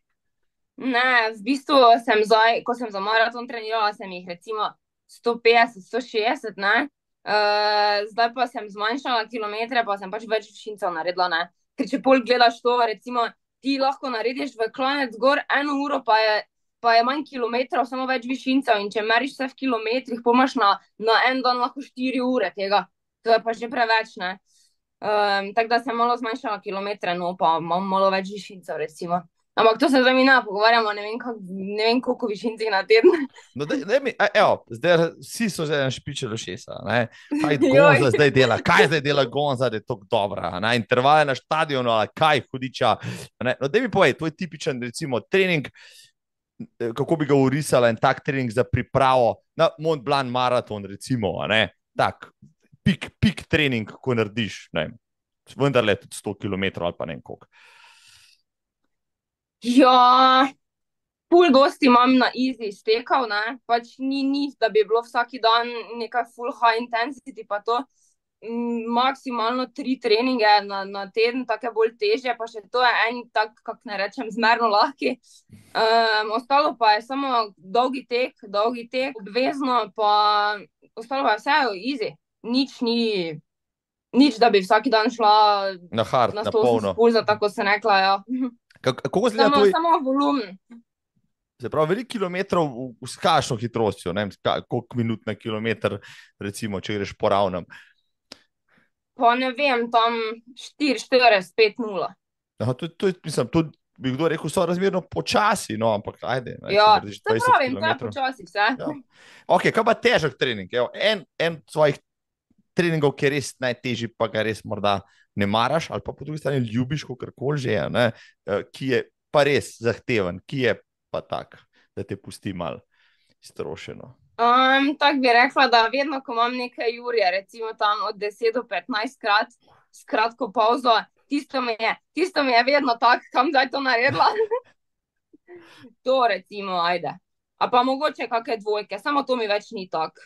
Ne, v bistvu sem zdaj, ko sem za maraton trenirala, sem jih recimo 150, 160, ne. Uh, zdaj pa sem zmanjšala kilometre, pa sem pač več višincev naredila, ne. Ker če pol gledaš to, recimo, ti lahko narediš v klanec gor eno uro, pa je, pa je manj kilometrov, samo več višincev, in če meriš vse v kilometrih, pol imaš na, na en dan lahko štiri ure tega. To je pa že preveč, ne. Um, tako da sem malo zmanjšala kilometre, no, pa imam malo več višincev, recimo. Ampak to se zdaj mi ne pogovarjamo, ne vem, kak, ne vem koliko višincev na teden. No, daj, daj mi, a, evo, zdaj vsi so zdaj špičali šesa. ne. Kaj. <laughs> Gonza zdaj dela, kaj zdaj dela Gonza, da je tako dobra. Ne? Intervale na stadionu, ali kaj hudiča. Ne? No, da mi povej, to je tipičen recimo, trening, eh, kako bi ga urisala en tak trening za pripravo na Mont Blanc maraton, recimo. Tak, pik, pik trening, ko narediš. Ne? Vendar le tudi 100 km ali pa ne koliko. Ja, ful dosti imam na easy stekal, ne, pač ni, ni, da bi bilo vsak dan neka full high intensity pa to. Mm, Maksimalno tri treninge na, na teden, take bolj težje, pa še to je en tak, kako ne rečem, zmerno lahki. Um, ostalo pa je samo dolgi tek, dolgi tek, obvezno, pa ostalo pa je vse easy. Nič ni, nič, da bi vsak dan šla Na hard, na na 180 polno. pulza, tako se rekla, ja. <laughs> Kako, izgleda Samo, tvoj, samo volumen. Se pravi, veliko kilometrov v- s kakšno hitrostjo, ne vem, koliko minut na kilometr, recimo, če greš po ravnem. Pa ne vem, tam 4, 4, 5, 0. Aha, to, to, mislim, to bi kdo rekel, so razmerno počasi, no, ampak ajde. Ne, Ja, 20 pravim, to je počasi vse. Ja. Ok, kaj pa težek trening? Evo, en, en svojih treningov, ki je res najtežji, pa ga res morda ne maraš, ali pa po drugi strani ljubiš, kako koli že je, ne, eh, ki je pa res zahteven, ki je pa tak, da te pusti mal iztrošeno. Um, tako bi rekla, da vedno, ko imam nekaj jurje, recimo tam od 10 do 15 krat, s kratko pauzo, tisto mi je, tisto mi je vedno tako, kam zdaj to naredila. <laughs> to recimo, ajde. A pa mogoče kakšne dvojke, samo to mi več ni tako.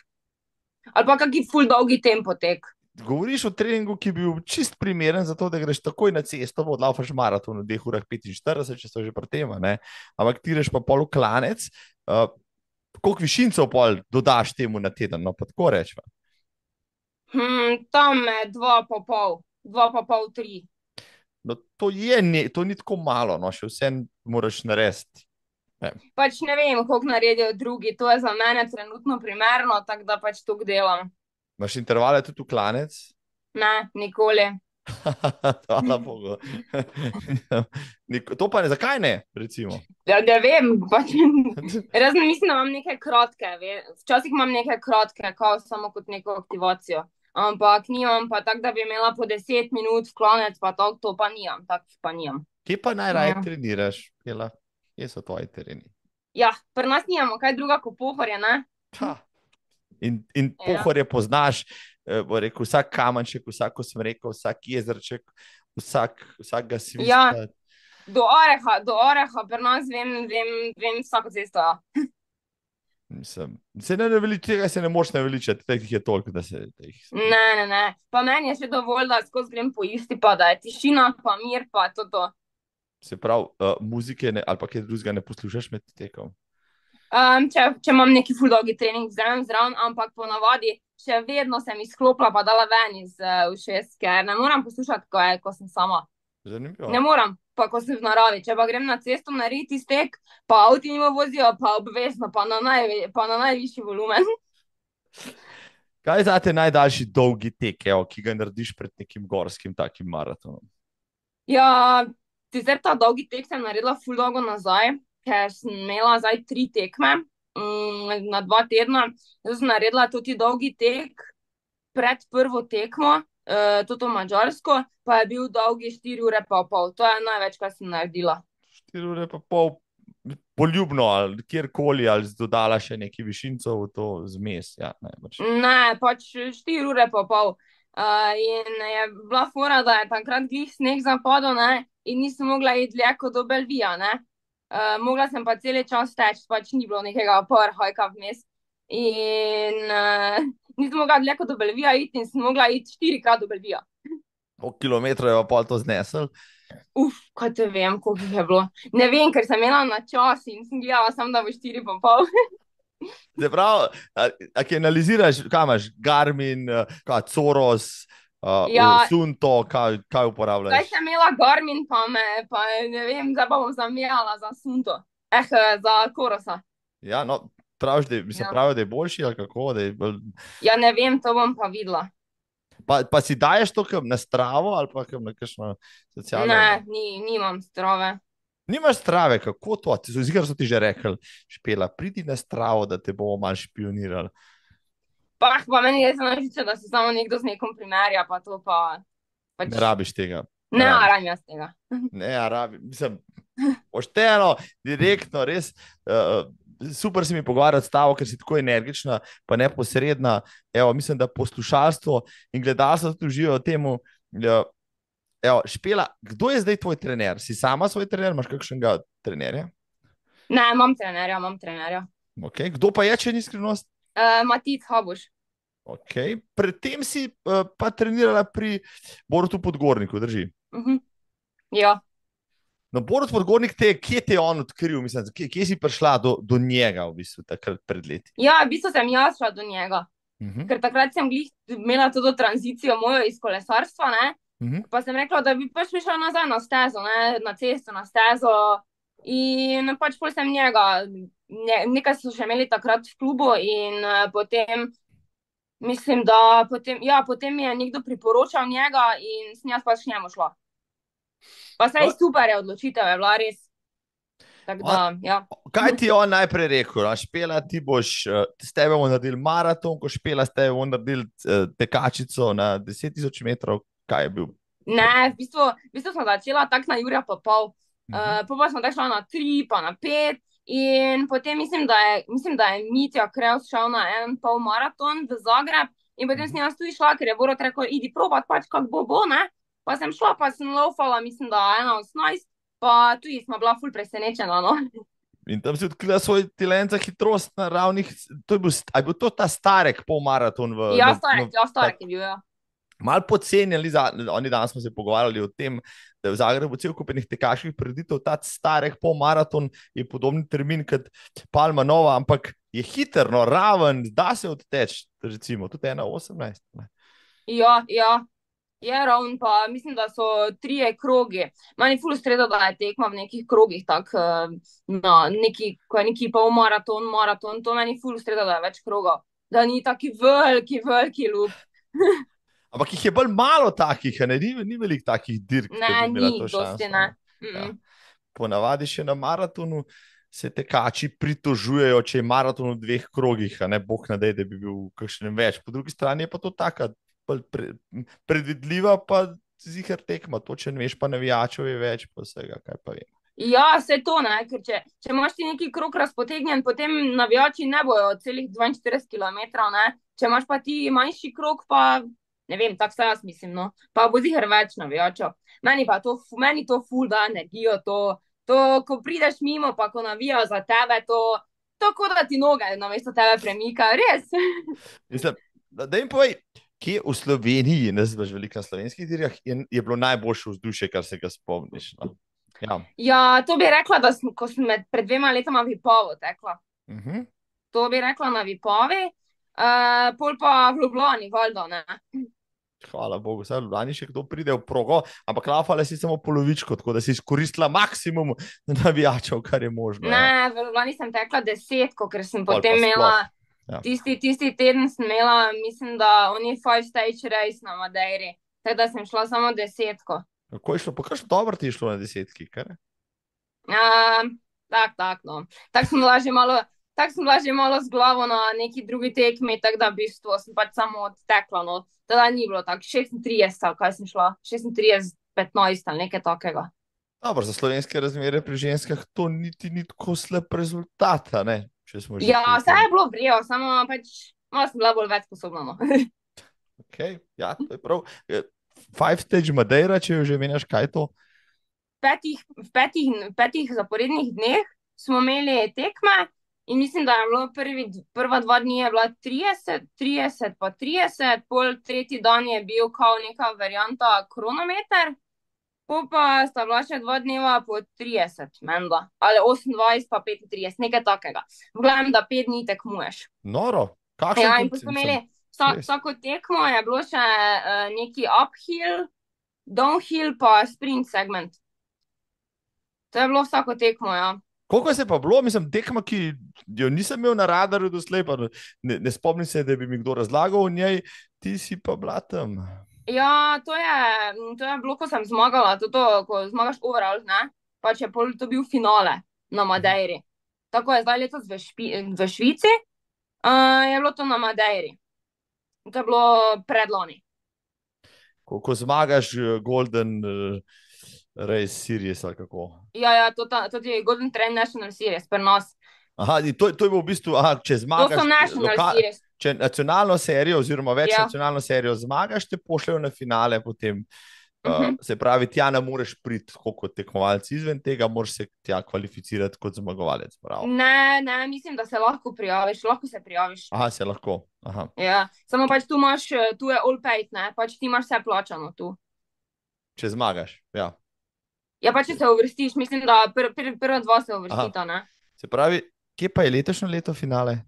Ali pa kaki full dolgi tempo tek. Govoriš o treningu, ki bi bil čist primeren za to, da greš takoj na cesto, odlaufaš maraton v 2 urah 45, če so že pri tem, ne? ampak ti greš pa pol klanec. Uh, koliko višincev pol dodaš temu na teden, no pa tako rečemo. Hmm, tam je dva pa pol, dva pa pol, tri. No, to, je, ne, to ni tako malo, no, še vse moraš narediti. Pač ne vem, koliko naredijo drugi, to je za mene trenutno primerno, tako da pač to delam. Imaš intervale tudi v klanec? Ne, nikoli. <laughs> Hvala Bogu. <laughs> To pa ne, zakaj ne, recimo? Ja, ne vem, pač <laughs> razen mislim, da imam neke kratke, ve. Včasih imam neke kratke, kao samo kot neko aktivacijo. Ampak nimam pa tako, da bi imela po 10 minut klanec, pa to, to pa nimam, takih pa nimam. Kje pa najraje Ja. treniraš? Kjela? Kje so tvoji tereni? Ja, pri nas nimamo kaj druga kot pohorje, ne? Ha. In, in Ja. pohorje poznaš, eh, bo rekel, vsak kamenček, vsako sem rekel, vsak jezerček, vsak, vsakega svista. Ja. Do oreha, do oreha, pri nas vem, vem, vem vsako cesto. ja. Mislim, se ne navelič, tega se ne moreš naveličati, teh je toliko, da se jih. Ne, ne, ne. Pa meni je še dovolj, da skozi grem po isti, pa da je tišina, pa mir, pa to to. Se pravi, uh, muzike ne, ali pa kaj drugega ne poslušaš med tekom. Um, če, če imam neki full dolgi trening zraven, zraven, ampak ponavadi še vedno sem izklopila, pa dala ven iz uh, ušes, ker ne moram poslušati, ko, je, ko sem sama. Zanimivo. Ne moram, pa ko sem v naravi. Če pa grem na cesto narediti stek, pa avti mimo vozijo, pa obvezno, pa na, najve, pa na najvišji volumen. <laughs> Kaj je za te najdaljši dolgi tek, evo, ki ga narediš pred nekim gorskim takim maratonom? Ja, sicer ta dolgi tek sem naredila full dolgo nazaj, ker sem imela zdaj tri tekme mm, na dva tedna. Zdaj sem naredila tudi dolgi tek pred prvo tekmo, uh, tudi v Madžarsko, pa je bil dolgi 4 ure pa pol. To je največ, kar sem naredila. 4 ure pa pol, poljubno ali kjerkoli, ali dodala še nekaj višincev v to zmes. Ja, pač. Ne, pač 4 ure pa pol. Uh, in je bila fora, da je takrat glih sneg zapadel, ne, in nisem mogla iti dlje kot do Belvija, ne. Uh, mogla sem pa cel čas teči, pač ni bilo nekega power hajka vmes. In uh, nisem mogla dlje kot do Belvija iti, in sem mogla iti štirikrat do Belvija. Koliko kilometrov je pa to znesel? Uf, kaj te vem, koliko je bilo. Ne vem, ker sem imela na čas in sem gledala samo, da bo štiri pa pol. Zdaj prav, a, a ki analiziraš, kaj imaš, Garmin, eh, kaj Coros, uh, Ja. Sunto, kaj, kaj uporabljaš? Zdaj sem imela Garmin, pa me, pa ne vem, zdaj bom zamijala za Sunto. Eh, za Korosa. Ja, no, praviš, da, mislim, Ja. pravijo, da je boljši ali kako. Je, bolj- Ja, ne vem, to bom pa videla. pa, pa si daješ to kam na stravo ali pa kam na kakšno socialno? Ne, ni, nimam strove. Nimaš strave, kako to? Zigar so ti že rekli, špela, pridi na stravo, da te bomo malo špionirali. Pa, pa meni je samo žice, da se samo nekdo z nekom primerja, pa to pa. Pač, Ne rabiš tega. ne rabiš. maram jaz tega. <laughs> Ne, arabi, mislim, pošteno, direktno, res. Uh, super si mi pogovarjati s tabo, ker si tako energična, pa neposredna. Evo, mislim, da poslušalstvo in gledalstvo tudi uživajo v temu. Ja, evo, špela, kdo je zdaj tvoj trener? Si sama svoj trener, imaš kakšnega trenerja? Ne, imam trenerja, imam trenerja. Okay. Kdo pa je, če ni skrivnost? Uh, Matic Habuš. Okay. Predtem si uh, pa trenirala pri Borutu Podgorniku, drži. Uh -huh. Ja. No, Borut Podgornik, te, kje te je on odkril, mislim, kje, kje si prišla do, do njega v bistvu takrat pred leti? ja, v bistvu sem jaz šla do njega, Uh -huh. ker takrat sem glih imela tudi tranzicijo mojo iz kolesarstva, ne? Uh -huh. pa sem rekla, da bi pač prišla nazaj na stezo, ne? na cesto, na stezo. In pač pol sem njega, ne, nekaj so še imeli takrat v klubu, in uh, potem mislim, da potem, ja, potem je nekdo priporočal njega in sem jaz pač njemu šla. Pa saj O- super je odločitev, je bila res. Da, ja. Kaj ti je on najprej rekel? A špela, ti boš, eh, s tebe bomo naredili maraton, ko špela, s tebe bomo naredili eh, tekačico na 10.000 metrov. Kaj je bil? Ne, v bistvu, v bistvu sem začela tako na Jurja pa pol. Mhm. Uh, pa pa smo šla na tri, pa na pet. In potem mislim, da je, mislim, da je Mitja Krevs šel na en pol maraton v Zagreb. In potem sem jaz tudi šla, ker je Borod rekel, idi probat, pač kako bo, bo, ne. Pa sem šla, pa sem laufala, mislim, da ena 18, pa tudi smo bila ful presenečena, no. In tam si odkrila svoj talent za hitrost na ravnih. To je bil, je to ta starek polmaraton v Ja, no- starek, no- ja, starek je bil, ja. Mal podcenjeni, za- oni danes smo se pogovarjali o tem, da je v Zagrebu cel kup enih tekaških preditev, ta starek polmaraton je podoben termin kot Palma Nova, ampak je hiter, no, raven, da se odteč, recimo, tudi ena 18. ne. Ja, ja. Je ravno, pa mislim, da so trije krogi. Meni ful streda, da je tekma v nekih krogih, tako na neki, ko je neki pol maraton, maraton, to meni ful streda, da je več krogov. Da ni taki veliki, veliki lup. <laughs> Ampak jih je bolj malo takih, ne, ni, ni veliko takih dirk. Ne, ni, to dosti ne. Mm -mm. Ponavadi še na maratonu se tekači pritožujejo, če je maraton v dveh krogih, a ne bog nadej, da bi bil kakšen več. Po drugi strani je pa to taka pre, predvidljiva, pa zihar tekma, točen veš, pa navijačev je več, pa vsega, kaj pa vem. Ja, vse to, ne, ker če, če imaš ti neki krog razpotegnjen, potem navijači ne bojo celih 42 km, ne. Če imaš pa ti manjši krog, pa ne vem, tako se jaz mislim, no, pa bo zihar več navijačev. Meni pa to, meni to ful da energijo, to, to, ko prideš mimo, pa ko navijajo za tebe, to, to kot da ti noge namesto tebe premika, res. <laughs> Mislim, da, jim povej, kje v Sloveniji, ne znaš veliko na slovenskih dirkah, je, je bilo najboljše vzdušje, kar se ga spomniš. No? Ja. Ja, to bi rekla, da sem, ko sem med, pred dvema letoma Vipovo tekla. Uh -huh. To bi rekla na Vipovi, uh, pol pa v Ljubljani, valjda, ne. Hvala Bogu, zdaj v Ljubljani še kdo pride v progo, ampak lafale si samo polovičko, tako da si izkoristila maksimum navijačev, kar je možno. Ja. Ne, v Ljubljani sem tekla desetko, ker sem Pol potem imela, Ja. tisti, tisti teden sem imela, mislim, da oni five stage race na Madeiri. Tako da sem šla samo desetko. Kako je šlo, pa kakšno dobro ti je šlo na desetki, kar? Uh, tak, tak, no. Tako sem bila že malo, tako sem bila že malo z glavo na neki drugi tekmi, tako da v bistvu sem pač samo odtekla, no. Teda ni bilo tako, 36, ali kaj sem šla, 36, 15 ali nekaj takega. Dobro, za slovenske razmere pri ženskah to niti ni tako slab rezultat, Ja, vse je bilo vrijo, samo pač malo sem bila bolj več sposobna, no. <laughs> Okay, ja, to je prav. Eh, Five stage Madeira, če jo že meniš, kaj je to? petih, v petih, petih zaporednih dneh smo imeli tekme In mislim, da je bilo prvi, prva dva dni je bila 30, 30, pa 30, pol tretji dan je bil kao neka varianta kronometer, pol pa sta bila še dva dneva po 30, menda, ali 28, pa 35, nekaj takega. V glavnem, da pet dni tekmuješ. Noro, kakšen Ja, in koncept, pa smo imeli mislim, vsa, vsako tekmo, je bilo še uh, neki uphill, downhill, pa sprint segment. To je bilo vsako tekmo, ja. Koliko se je pa bilo, mislim, tekma, ki jo nisem imel na radarju doslej, pa ne, ne spomnim se, da bi mi kdo razlagal o njej, ti si pa bila tam. Ja, to je, to je bilo, ko sem zmagala, to, to, ko zmagaš overall, ne? Pač je pol to bil finale na Madeiri. Tako je zdaj letos v, Špi, v Švici, uh, je bilo to na Madeiri. To je bilo predlani. Ko, ko zmagaš eh, Golden uh, Race Series ali kako. Ja, ja, to, ta, to je Golden Train National Series, pri nas. Aha, to, to je bilo v bistvu, aha, če To zmagaš, so National loka- Series. če nacionalno serijo, oziroma več Ja. nacionalno serijo zmagaš, te pošljejo na finale. Potem, uh, Mhm. se pravi, tja ne moreš priti kot tekmovalec izven tega, moraš se tja kvalificirati kot zmagovalec. Prav. Ne, ne, mislim, da se lahko prijaviš, lahko se prijaviš. Aha, se lahko. Aha. Ja, samo pač tu imaš, eh, tu je all paid, ne, pač ti imaš vse plačano tu. Če zmagaš. Ja. Ja, pa če se uvrstiš, mislim, da pr, pr, prva dva se uvrstita, ne, Se pravi, kje pa je letošnje leto finale?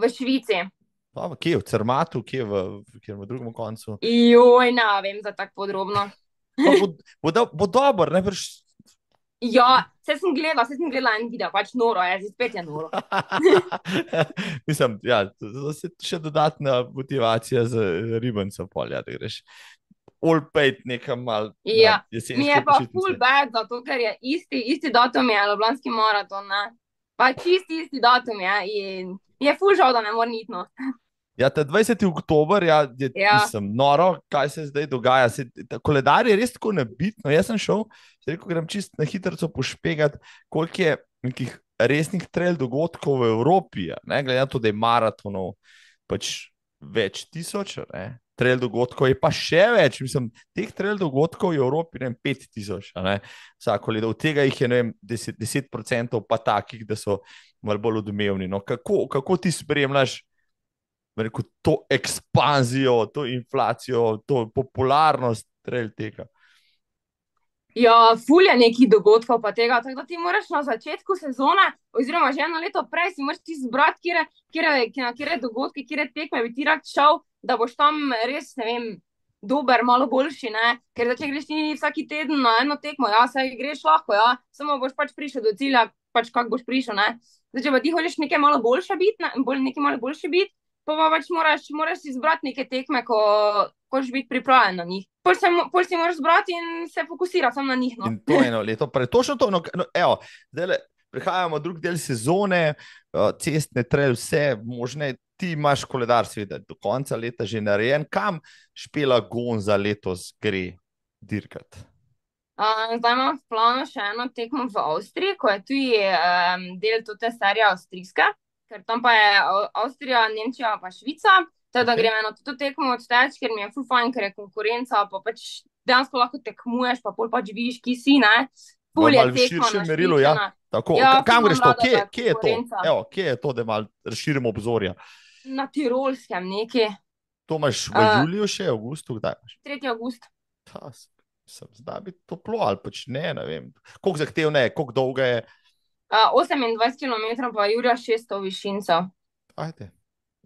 v Švici. Pa, kje v Cermatu, kje v, v, kje v drugem koncu. Joj, ne vem za tako podrobno. Bo, bo, do, bo dobro, najbrž. Ja, vse sem gledala, vse sem gledala en video, pač noro je, zdaj spet je noro. <laughs> Mislim, ja, to, to je še dodatna motivacija za ribanca polja, da greš. All paid nekam mal. Ja, Mi je pa počitnice. full bad, zato ker je isti, isti datum je Ljubljanski maraton, ne. Pa čisti isti datum je in mi je full žal, da ne morem iti, no. Ja, ta 20. oktober ja, je Ja. mislim, noro, kaj se zdaj dogaja. Se, ta koledar je res tako nabitno. Jaz sem šel, sem rekel, grem čist na hitro pošpegati, koliko je nekih resnih trail dogodkov v Evropi. Ja, ne, glede na to, da je maratonov pač več tisoč, ne, trail dogodkov je pa še več. Mislim, teh trail dogodkov je v Evropi ne vem, pet tisoč, a ne, vsako leto. Od tega jih je vem, 10, 10% pa takih, da so malo bolj odmevni. No, kako, kako ti spremljaš? rekel, to ekspanzijo, to inflacijo, to popularnost trail teka. Ja, ful je nekih dogodkov pa tega, tako da ti moraš na začetku sezone, oziroma že eno leto prej, si moraš ti zbrati, kire, kire, na kire dogodke, kire tekme bi ti rad šel, da boš tam res, ne vem, dober, malo boljši, ne, ker če greš ti vsak teden na eno tekmo, ja, saj greš lahko, ja, samo boš pač prišel do cilja, pač kak boš prišel, ne. Zdaj, če pa ti hočeš nekaj malo boljše biti, ne, bolj, nekaj malo boljše biti, pa, pa pač moraš, moraš izbrati neke tekme, ko hočeš biti pripravljen na njih. Pol, se, pol si moraš zbrati in se fokusirati samo na njih. No. In to je eno leto, točno to. No, no, evo, zdaj prihajamo drugi del sezone, uh, cestne trail, vse možne. Ti imaš koledar, seveda, do konca leta že narejen, kam špela Gonza letos gre dirkati. Uh, zdaj imam v planu še eno tekmo v Avstriji, ko je tudi um, del te serije Avstrijske, ker tam pa je Avstrija, Nemčija pa Švica. Tako da Ok. grem eno to tekmo odteč, ker mi je ful fajn, ker je konkurenca, pa pač dejansko lahko tekmuješ, pa pol pač vidiš, ki si, ne. Ful je širšem merilu, ja. Tako, Ja, ka- kam greš to? Kje, je kje je to? Evo, kje je to, da malo razširimo obzorja? Na Tirolskem neki, To imaš v A. juliju, še avgustu, kdaj imaš? 3. august. Ta, sem zdaj biti toplo ali pač ne, ne vem. Koliko zahtevno je, koliko dolga je. Uh, 28 km pa Jurija 600 višincev. Ajde.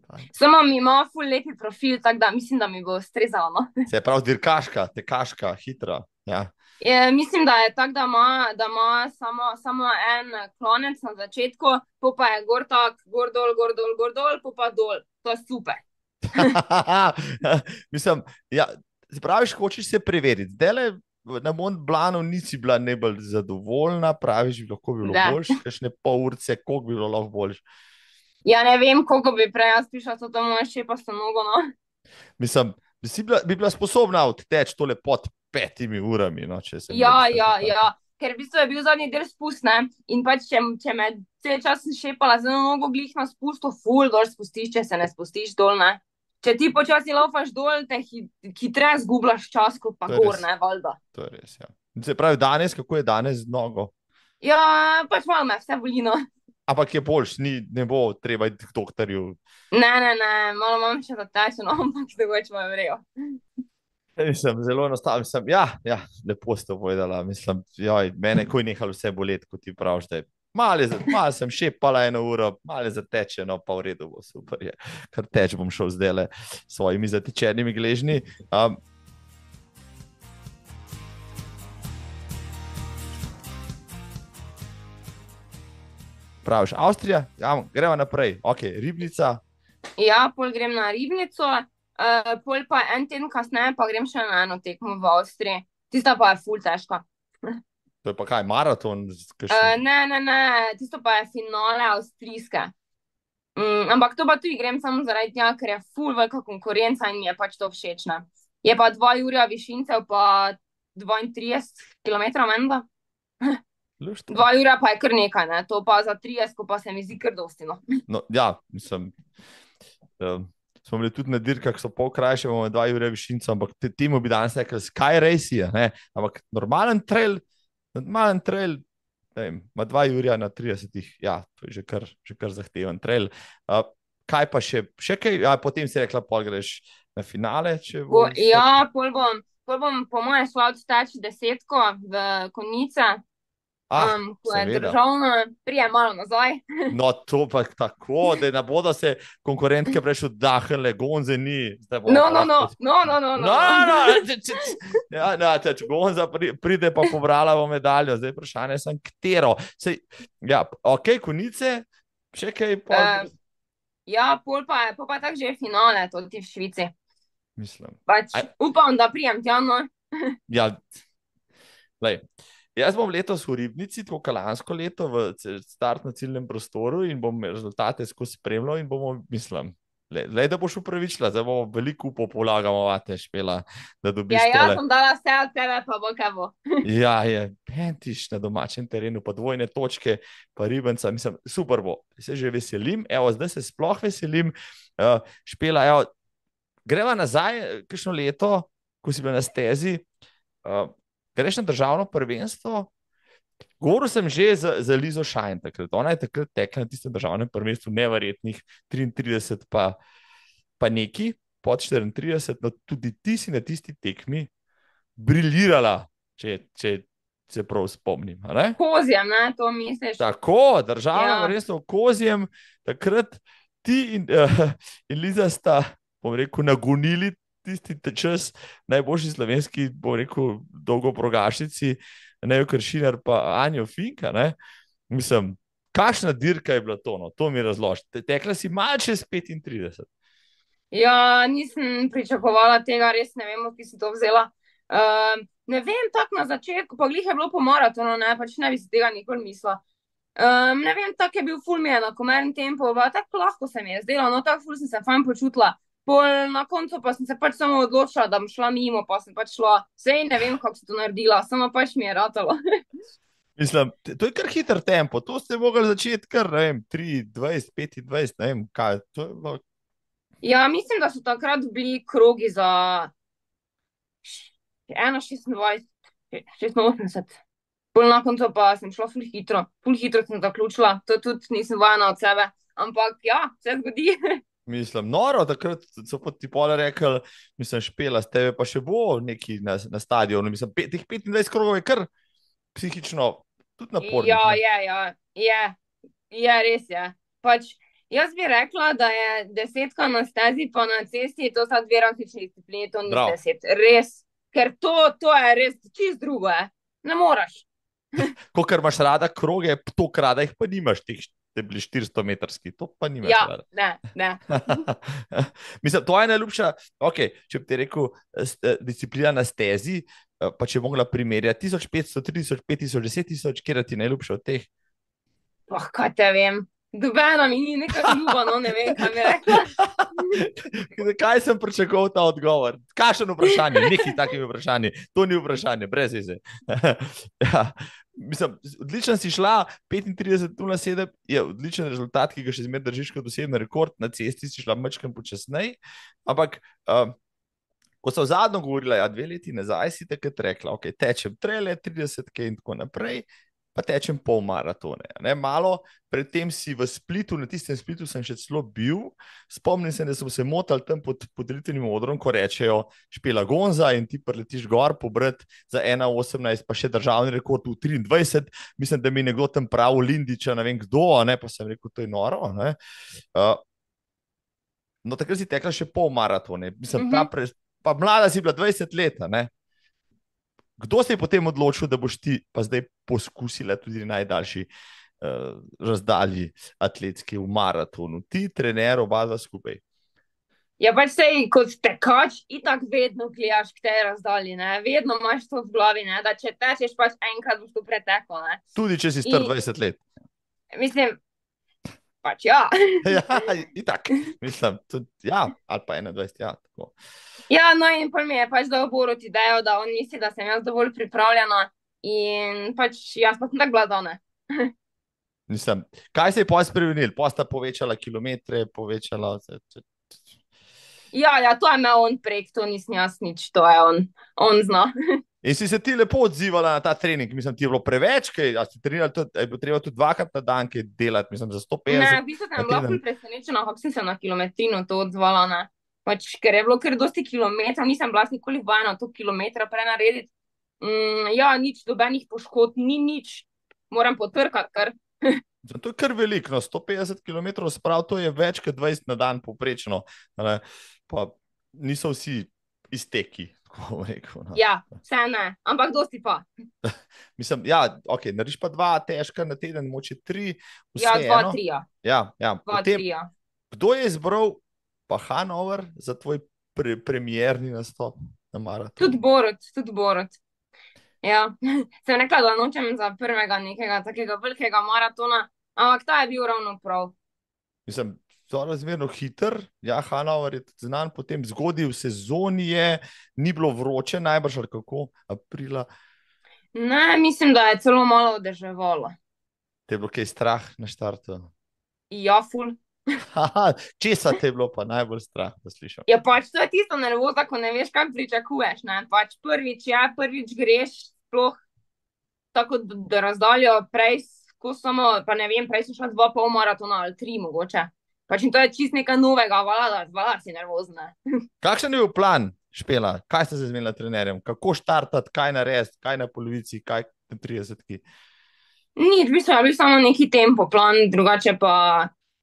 ajde. Samo ima ful lepi profil, tako da mislim, da mi bo strezalo. No? Se pravi, dirkaška, tekaška, hitra. Ja. Je, mislim, da je tako, da ima, da ima samo, samo en klonec na začetku, po pa je gor tak, gor dol, gor dol, gor dol, po pa dol. To je super. <laughs> Mislim, ja, praviš, hočeš se preveriti. Zdaj le na Mont Blanu nisi bila najbolj zadovoljna, praviš, bi lahko bilo Da. boljše, kakšne pol urce, koliko bi bilo lahko boljše. Ja, ne vem, koliko bi prej jaz prišla to moje šepasto nogo. No. Mislim, bi, si bila, bi bila sposobna odteči tole pod petimi urami. No, se Ja, ja, tako. ja. Ker v bistvu je bil zadnji del spust, ne? In pač, če, če me cel čas šepala z eno nogo glih na spustu, ful dol spustiš, če se ne spustiš dol, ne? Če ti počasi laufaš dol, te hi, hitreje zgubljaš čas, kot pa gor, ne, valjda. To je res. Ja. Se pravi, danes, kako je danes z nogo? Ja, pač malo me vse boli, no. ampak je boljš, ni, ne bo treba iti k doktorju. Ne, ne, ne, malo imam še za teče, no, <laughs> ampak drugače me vrejo. Mislim, zelo enostavno. Ja, ja, lepo ste povedala. Mislim, joj, mene je nehalo vse boleti, kot ti praviš. Malo mal sem še pala eno uro, malo zateče, no pa v redu bo super. Je. Kar teč bom šel zdaj le s svojimi zatečenimi gležnji. Um, Praviš, Avstrija, ja, gremo naprej, ok, ribnica. Ja, pol grem na ribnico, uh, pol pa en teden kasneje pa grem še na eno tekmo v Avstriji. Tista pa je ful težka. <laughs> To je pa kaj, maraton? Uh, ne, ne, ne, tisto pa je finale avstrijske. Mm, ampak to pa tudi grem samo zaradi tega, ker je ful velika konkurenca in mi je pač to všeč. Ne? Je pa 2 ura višincev, pa 32 km menda. Dva ura pa je kar nekaj, ne? to pa za 30, pa se mi zdi kar dosti. No. No, ja, mislim. Um, smo bili tudi na dirkah, so pol krajše, imamo dva ura višinca, ampak te, temu bi danes rekel Sky Race. Ampak normalen trail, normalen trail, ima dva ura na 30, ja, to je že kar, že kar zahteven trail. Uh, kaj pa še, še kaj, ja, potem si rekla, pol greš na finale. Po, ja, pol bom, pol bom po mojem šla odstači desetko v konice. Ah, um, ko je državno, prije malo nazaj. <laughs> no, to pa tako, da ne bodo se konkurentke prešli dahle, gonze ni. No, no, no, no, no, no, no, no. no, no če, če, če, ja, no, če, če gonza pride, pa pobrala bo medaljo, zdaj vprašanje sem, katero. Sej, ja, ok, konice, še kaj. Pa... Um, ja, pol pa je, pol pa tako že finale, to ti v Švici. Mislim. Pač, upam, da prijem tja, no. <laughs> ja, lej. Jaz bom letos v Ribnici, to kalansko leto, v startnem ciljnem prostoru in bom rezultate skozi spremljal in bomo, mislim. Le, da boš upravičila, da bomo veliko popolagamo, vate špela, da dobiš. Ja, jaz sem dala vse od tebe, pa bo kaj bo. <laughs> ja, je pentiš na domačem terenu, pa dvojne točke, pa ribenca, mislim, super bo. Se že veselim, evo, zdaj se sploh veselim. Uh, špela, evo, greva nazaj, kakšno leto, ko si bila na stezi. Uh, greš na državno prvenstvo. Govoril sem že za, za Lizo Šajn, takrat. ona je takrat tekla na tistem državnem prvenstvu, nevrjetnih 33, pa, pa neki pod 34, no tudi ti si na tisti tekmi briljirala, če, če se prav spomnim. Kozjem, ne, to misliš. Tako, državno ja. prvenstvo kozjem, takrat ti in, uh, <laughs> in Liza sta, bom rekel, nagonili tisti čas, najboljši slovenski, bo rekel, dolgo progašici, ne jo kršinar, pa Anjo Finka. Ne? Mislim, kakšna dirka je bila to, no? to mi razložite. Tekla si malo čez 35. Ja, nisem pričakovala tega, res ne vem, ki si to vzela. Uh, ne vem, tako na začetku, pa glih je bilo po maratonu, ne, pač ne bi si tega nikoli mislila. Um, ne vem, tako je bil fulmijen, na komeren tempo, tako lahko se mi je zdelo, no tako ful sem se fajn počutila. Pol na koncu pa sem se pač samo odločila, da bom šla mimo, pa sem pač šla. Sej ne vem, kako si to naredila, samo pač mi je ratalo. <laughs> Mislim, to je kar hiter tempo, to ste mogli začeti kar, ne vem, 3, 20, 25, ne vem, kaj. Bilo... Ja, mislim, da so takrat bili krogi za 1,26, 86. Pol na koncu pa sem šla ful hitro, ful hitro sem zaključila, to tudi nisem vajena od sebe, ampak ja, se zgodi. <laughs> Mislim, noro, takrat so ti pole rekli, mislim, špela s tebe, pa še bo neki na, na stadionu. Mislim, pe, teh 25 krogov je kar psihično, tudi naporno. Ja, ja, ja, je, je res je. Pač, jaz bi rekla, da je desetka na stezi, pa na cesti, to so dve različni disciplini, to ni Prav. deset. Res, ker to, to je res čist drugo, je. ne moraš. Ko <laughs> kar imaš rada kroge, to krada jih pa nimaš, teh te bili 400 metrski, to pa ni več. Ja, ne, ne. <laughs> Mislim, to je najljubša. Okay, če bi ti rekel, eh, disciplina na stezi, eh, pa če bi mogla primerjati 1500, 3000, 5000, 10000, kje ti najljubša od teh? Oh, kaj te vem. Dobena mi ni nekaj ljubo, no ne vem, kaj bi rekla. <laughs> kaj sem pričakoval ta odgovor? Kakšno vprašanje? Nekaj takih vprašanj. To ni vprašanje, brez veze. <laughs> ja. Mislim, odlično si šla, 35-07 je odličen rezultat, ki ga še zmeraj držiš kot osebni rekord, na cesti si šla mečkam počasneje. Ampak, uh, ko so zadnjo govorila, ja, dve leti nazaj si takrat rekla, ok, tečem trele, 30 k in tako naprej. Pa tečem pol maratone. Ne? Malo predtem si v Splitu, na tistem Splitu sem še celo bil. Spomnim se, da sem se motil tam pod podritvenim odrom, ko rečejo, špela Gonza in ti preletiš gor, pobrat za 1,18, pa še državni rekord v 23. Mislim, da mi je nekdo tam pravil, Lindiča, ne vem kdo, ne? pa sem rekel, to je noro. Uh, no, takrat si tekla še pol maratone. Mislim, uh -huh. pre, pa mlada si bila 20 let. Kdo se je potem odločil, da boš ti pa zdaj poskusila tudi najdaljši uh, razdalji atletski v maratonu? Ti, trener, oba dva skupaj. Ja, pač se jih kot tekač, in tako vedno gledaš k tej razdalji. Ne? Vedno imaš to v glavi, ne? da če tečeš, pač enkrat boš to pretekel. Ne? Tudi če si star 20 let. Mislim, pač ja. <laughs> ja, <laughs> itak, mislim, tudi, ja, ali pa 21, ja. Tako. Ja, no, in pa mi je pač dal Borut idejo, da on misli, da sem jaz dovolj pripravljena in pač jaz pa sem tako gledana. <laughs> Mislim, kaj se je pa spremenil? Pa sta povečala kilometre, povečala se. Ja, ja, to je me on prek, to nisem jaz nič, to je on, on zna. In si se ti lepo odzivala na ta trening, mislim, ti je bilo preveč, kaj si trenirala, je bilo treba tudi dvakrat na dan, kaj delati, mislim, za 150. Ne, v bistvu sem bila presenečena, kako sem se na kilometrino to odzvala. Ne. Pač, ker je bilo kar dosti kilometrov, nisem bila nikoli vajena to kilometra prenarediti. Mm, ja, nič, dobenih poškodb, ni nič, moram potrkati. Kar. <laughs> to je kar veliko, no, 150 km, sprav to je več kot 20 na dan, poprečno. Pa niso vsi izteki. <laughs> Rekel, no. Ja, vse ne, ampak dosti pa. <laughs> Mislim, ja, okay, nariš pa dva, težka na teden, moče tri. Ja, dva, tri. Ja, ja. ja. Dva, Potem, tri, ja. Kdo je izbral pa Hanover za tvoj pre premjerni nastop na maratonu. Tudi Borod, tudi Borod. Ja, <laughs> sem rekla, da nočem za prvega nekega takega velikega maratona, ampak ta je bil ravno prav. Mislim, zelo razmerno hiter, ja, Hanover je tudi znan, potem zgodil v sezoni je, ni bilo vroče, najbrž ali kako, aprila. Ne, mislim, da je celo malo deževalo. Te je bilo kaj strah na štartu? Ja, ful. <laughs> Če se te je bilo pa najbolj strah, da slišiš? Ja, pač to je tisto nervoza, ko ne veš, kaj pričakuješ. Pač prvič, ja, prvič greš, sploh tako da razdaljo, prej samo, pa ne vem, prej si šel dva pol maratona ali tri mogoče. Pač in to je čist nekaj novega, vala, vala si nervozna. <laughs> Kakšen je bil plan, špela? Kaj ste se zmenili s trenerjem? Kako štartati, kaj narediti, kaj na polovici, kaj na 30-ki? Nič, v bistvu je bil samo neki tempo plan, drugače pa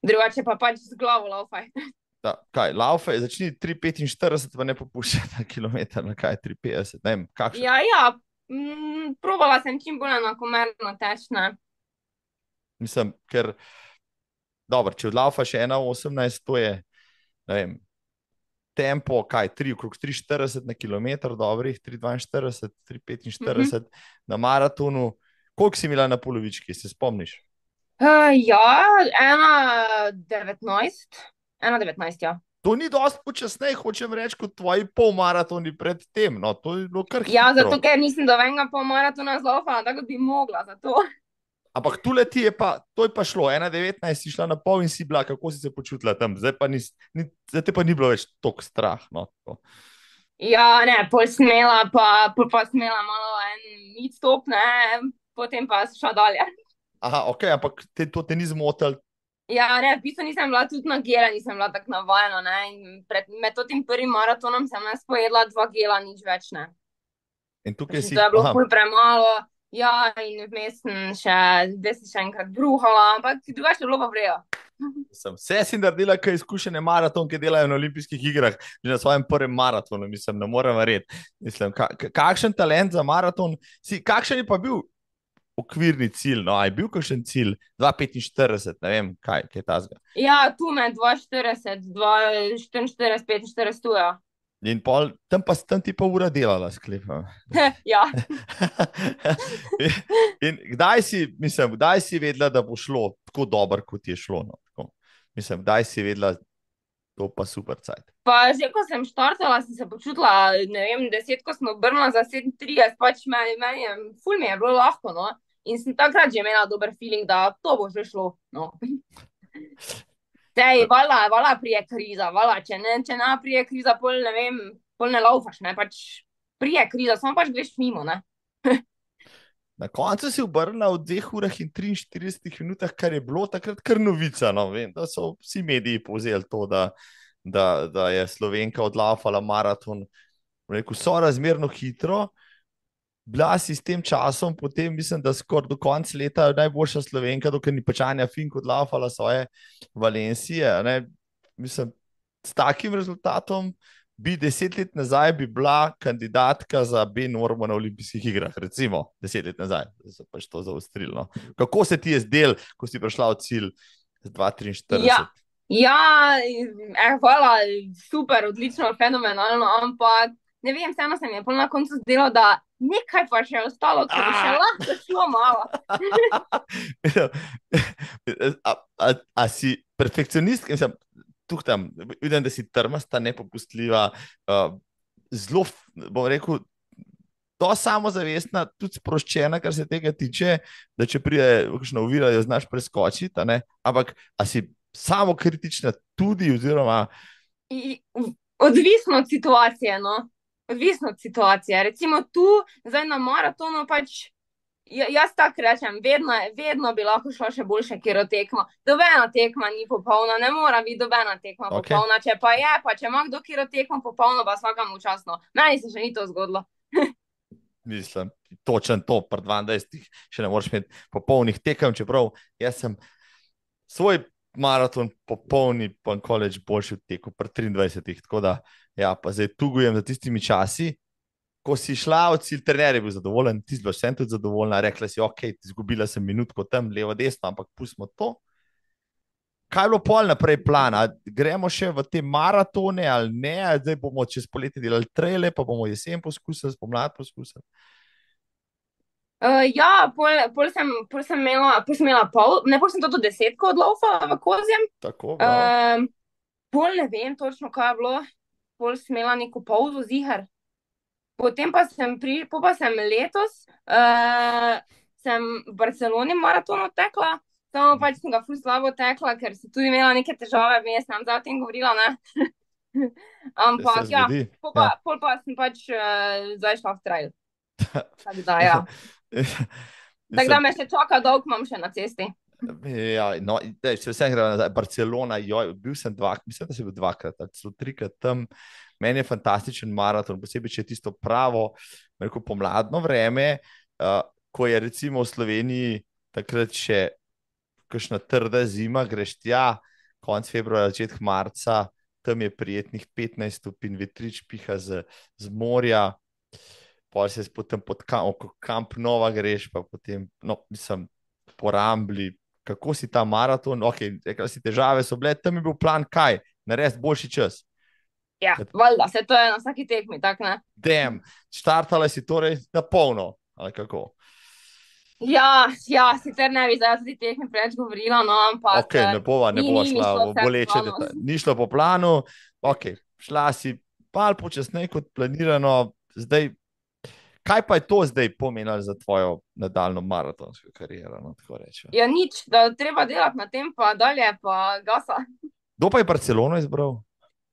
drugače pa pač z glavo laufaj. <laughs> Da, kaj, laufe, začni 3,45, pa ne popuščaj na kilometr, na kaj 3,50. Ne vem, kakšen. Ja, ja, mm, provala sem čim bolj enakomerno tečne. Mislim, ker, dobro, če odlaufa še 1,18, to je, vem, tempo, kaj, 3, okrog 3,40 na kilometr, dobrih 3,42, 3,45 mm -hmm. na maratonu. Koliko si imela na polovički, se spomniš? Uh, ja, ena devetnajst, ena devetnajst, ja. To ni dosti počasneje, hočem reči, kot tvoji polmaratoni predtem. No, to je bilo kar hitro. Ja, zato ker nisem do enega polmaratona zlofala, tako bi mogla za to. Ampak tu leti je pa, to je pa šlo, ena devetnajst si šla na pol in si bila, kako si se počutila tam, zdaj pa, nis, ni, zdaj pa ni bilo več toliko strah. No, to. Ja, ne, pol smela, pa, pol pa smela malo en mid stop, ne, potem pa šla dalje. Aha, ok, ampak te, to te ni zmotil. Ja, ne, v bistvu nisem bila tudi na gela, nisem bila tako navajena. Pred, med tem prvim maratonom sem jaz pojedla dva gela, nič več ne. In tukaj si. To je bilo pol premalo, ja, in vmes sem še, zdaj sem še enkrat bruhala, ampak drugače je bilo pa vrejo. <laughs> Sem vse si naredila, kaj izkušene maraton, ki delajo na olimpijskih igrah, že na svojem prvem maratonu, mislim, ne morem verjeti. Mislim, ka, kakšen talent za maraton si, kakšen je pa bil okvirni cilj. No, je bil kakšen cilj 2,45, ne vem, kaj, kaj je ta zgo. Ja, tu me 2,40, 2,44, 45, tu je. In pol, tam pa sem ti pa ura delala, sklepam. <laughs> ja. in, <laughs> in kdaj si, mislim, kdaj si vedela, da bo šlo tako dobro, kot je šlo? No? Mislim, kdaj si vedela, to pa super cajt. Pa že ko sem štartala, sem se počutila, ne vem, deset, ko sem obrnila za 37, pač meni, meni je, ful mi je bilo lahko, no. In sem takrat že imela dober feeling, da to bo že šlo. No. Tej, vala, vala prije kriza, vala, če ne, če ne prije kriza, pol ne vem, pol ne laufaš, ne, pač prije kriza, samo pač greš mimo, ne. <laughs> Na koncu si obrnil v 2 urah in 43 minutah, kar je bilo takrat kar novica. No. Vem, da so vsi mediji povzeli to, da, da, da je Slovenka odlafala maraton. Rekel, so razmerno hitro, bila si s tem časom, potem mislim, da skoraj do konca leta najboljša Slovenka, dokler ni pačanja Fink odlafala svoje Valencije. Mislim, s takim rezultatom bi deset let nazaj bi bila kandidatka za B normo na olimpijskih igrah, recimo deset let nazaj, da se pač to zaostrilo. No. Kako se ti je zdel, ko si prišla v cilj z 243? Ja. Ja, eh, hvala, super, odlično, fenomenalno, ampak ne vem, vseeno se mi je na koncu zdelo, da nekaj pa še ostalo, ki bi še lahko šlo malo. <laughs> a, a, a si perfekcionist, ki sem tukaj tam, vidim, da si trmasta, nepopustljiva, uh, zelo, bom rekel, to samozavestna, tudi sproščena, kar se tega tiče, da če pride v kakšno oviro, jo znaš preskočiti, ampak a si samo kritična tudi, oziroma. Odvisno od situacije. No? Odvisno od situacije. Recimo tu, zdaj na maratonu, pač Ja, jaz tako rečem, vedno, vedno bi lahko šlo še boljše, ker je tekmo. Dobena tekma ni popolna, ne mora biti dobena tekma okay. popolna. Če pa je, pa če ima kdo kjer tekmo popolno, pa vsakam včasno. Meni se še ni to zgodilo. <laughs> Mislim, točen to, pred 22, še ne moreš imeti popolnih tekem, čeprav jaz sem svoj maraton popolni, pa koleč boljši od teku, pred 23. Tako da, ja, pa zdaj tugujem za tistimi časi ko si šla od cilj, trener je bil zadovoljen, ti si bila še tudi zadovoljna, rekla si, ok, izgubila sem minutko tam, levo, desno, ampak pustimo to. Kaj je bilo pol naprej plana? Gremo še v te maratone ali ne, zdaj bomo čez poletje delali trele, pa bomo jesen poskusili, spomladi poskusili. Uh, ja, pol, pol, sem, pol sem imela, pol sem imela pol, ne pol sem to do desetko odlovila v kozjem. Tako, uh, pol ne vem točno, kaj je bilo, pol sem imela neko pauzo zihar. Potem pa sem, pri, pa sem letos uh, sem v Barceloni maraton tekla, samo pač sem ga ful slabo tekla, ker sem tudi imela neke težave, vem, sem za tem govorila. <laughs> Ampak ja, pol pa, ja. pol pa sem pač uh, zdaj šla v trail. <laughs> Tako da, ja. <laughs> Tak da me še čaka dolg, imam še na cesti. Ja, no, dej, če vse gre na Barcelona, jo, bil sem dvakrat, mislim, da sem bil dvakrat, celo trikrat tam. Meni je fantastičen maraton, posebej če je tisto pravo, rekel pomladno vreme, uh, ko je recimo v Sloveniji takrat še kakšna trda zima, greš tja, konc februarja, začetek marca, tam je prijetnih 15 stopinj, vetrič piha z, z morja, pa se potem pod kamp, kamp nova greš, pa potem, no, mislim, porambli, kako si ta maraton, ok, rekla si težave so bile, tam je bil plan, kaj, narediti boljši čas. Ja, valjda, se to je na vsaki tekmi, tako ne. Dem, štartala si torej na polno, ali kako? Ja, ja sicer ne bi zdaj tudi tekmi preveč govorila, no, ampak. Ok, ne bova, ne bova šla v boleče, ni šlo po planu, ok, šla si pal počasneje kot planirano, zdaj Kaj pa je to zdaj pomenilo za tvojo nadaljno maratonsko kariero? No, ja, nič, da treba delati na tem, pa dalje, pa gasa. Kdo pa je Barcelono izbral?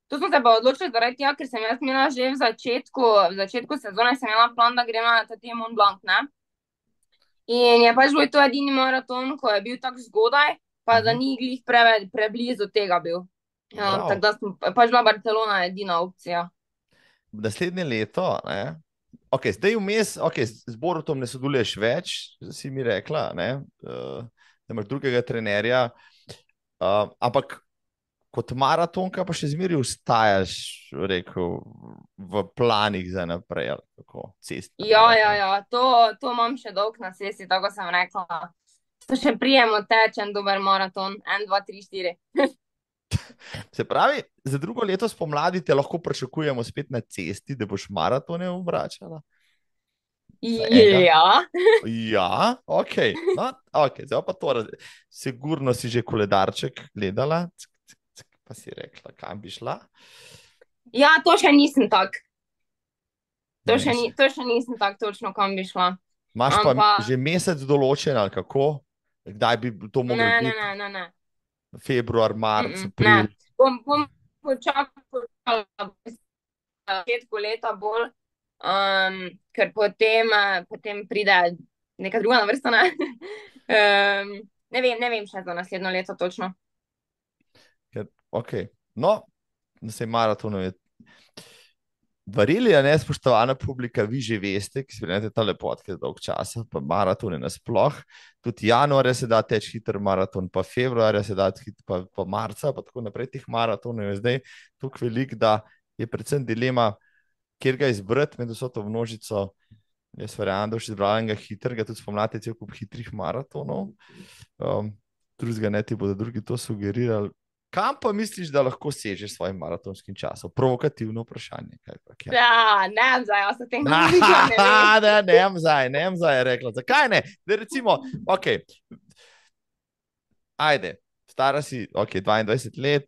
To smo se pa odločili zaradi tega, ker sem jaz imela že v začetku, v začetku sezone, sem imela plan, da gremo na ta Mont Blanc. Ne? In je pač bil to edini maraton, ko je bil tako zgodaj, pa da mhm. ni glih preveč preblizu tega bil. Ja, wow. Tako da sem pač bila Barcelona edina opcija. Naslednje leto, ne, Okay, zdaj vmes, okay, z Borutom ne sodeluješ več, si mi rekla, ne, uh, da imaš drugega trenerja. Uh, ampak kot maratonka pa še zmeraj ustajaš rekel, v planih za naprej. Kako, cest, ja, ja, ja, to, to imam še dolg na cesti, tako sem rekla. To še prijemo tečen dober maraton, 1, 2, 3, 4. <laughs> Se pravi, za drugo leto spomladi te lahko pričakujemo spet na cesti, da boš maratone obračala. Ja. ja, ok. No, okay. Zdaj pa to, sigurno si že koledarček gledala, pa si rekla, kam bi šla. Ja, to še nisem tak. To še, ni, to še nisem tako točno, kam bi šla. Imáš pa, pa že mesec določen, ali kako, kdaj bi to moglo ne, biti? Ne, ne, ne. ne februar, marc, april. Bom, bom počakal na začetku leta bolj, um, ker potem, potem pride neka druga vrsta. Ne? <laughs> um, ne, vem, ne vem še za naslednjo leto točno. Ker, okay. No, da se je Varili, ne spoštovana publika, vi že veste, ki spremljate ta lepot, ki je dolg časa, pa maratone nasploh. Tudi januarja se da teč hiter maraton, pa februarja se da hiter, pa, pa marca, pa tako naprej. Teh maratonov je zdaj tako velik, da je predvsem dilema, kjer ga izbrati med vso to množico. Jaz verjamem, da boš izbral enega hitrega, tudi spomladi cel kup hitrih maratonov. Um, drugega ne ti bodo drugi to sugerirali. Kam pa misliš, da lahko sežeš svojim maratonskim časom? Provokativno vprašanje. Pa, ja, ne vem, zdaj se tem ne <laughs> ukvarjam. <laughs> Ne vem, zdaj ne zdaj je rekla. Zakaj ne? Da recimo, ok. Ajde, stara si, ok, 22 let.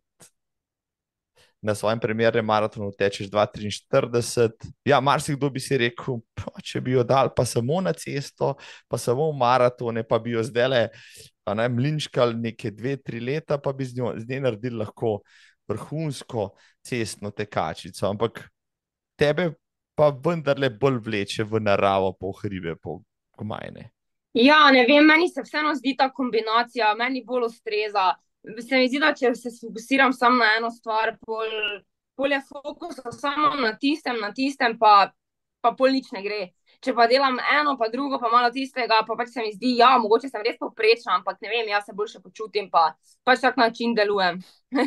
Na svojem primeru maratonu tečeš 2,43. Ja, marsikdo bi si rekel, če bi jo dal pa samo na cesto, pa samo v maratone, pa bi jo zdaj le ne, mlinčkali nekaj dve, tri leta, pa bi z njo z naredili lahko vrhunsko cestno tekačico. Ampak tebe pa vendarle bolj vleče v naravo, po hribe, po gmajne. Ja, ne vem, meni se vseeno zdi ta kombinacija, meni bolj ustreza. Se mi zdi, da če se fokusiram samo na eno stvar, pol, pol je fokus samo na tistem, na tistem, pa, pa pol nič ne gre če pa delam eno, pa drugo, pa malo tistega, pa pač se mi zdi, ja, mogoče sem res poprečna, ampak ne vem, jaz se boljše počutim, pa pač tak način delujem. <laughs>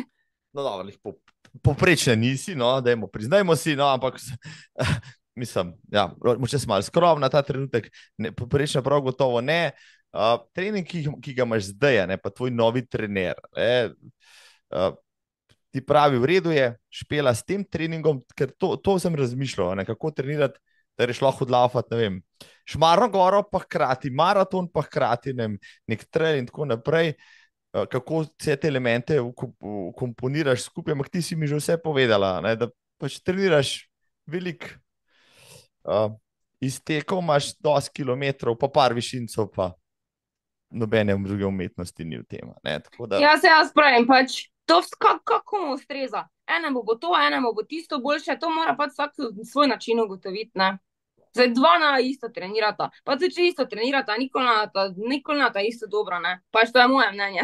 no, dobro, po, poprečne nisi, no, dajmo, priznajmo si, no, ampak. <laughs> Mislim, da ja, je malo skromna ta trenutek, poprečna prav gotovo ne. Uh, trening, ki, ki ga imaš zdaj, ne pa tvoj novi trener. Ne, uh, ti pravi, v redu je, špela s tem treningom, ker to, to sem razmišljal, ne, kako trenirati da je šlo hodlafati, ne vem, šmarno goro, pa hkrati maraton, pa hkrati ne vem, nek trail in tako naprej. Kako vse te elemente ukomponiraš skupaj, ampak ti si mi že vse povedala, ne, da pač treniraš velik uh, iztekov, imaš 10 km, pa par višincev, pa nobene druge umetnosti ni v tem. Da... Ja, se jaz pravim, pač to kako mu ustreza. Enemu bo to, enemu bo tisto boljše, to mora pač vsak svoj način ugotoviti. Zdaj dva na isto trenirata, pa tudi če isto trenirata, nikoli na ta isto dobro, ne? pač to je moje mnenje.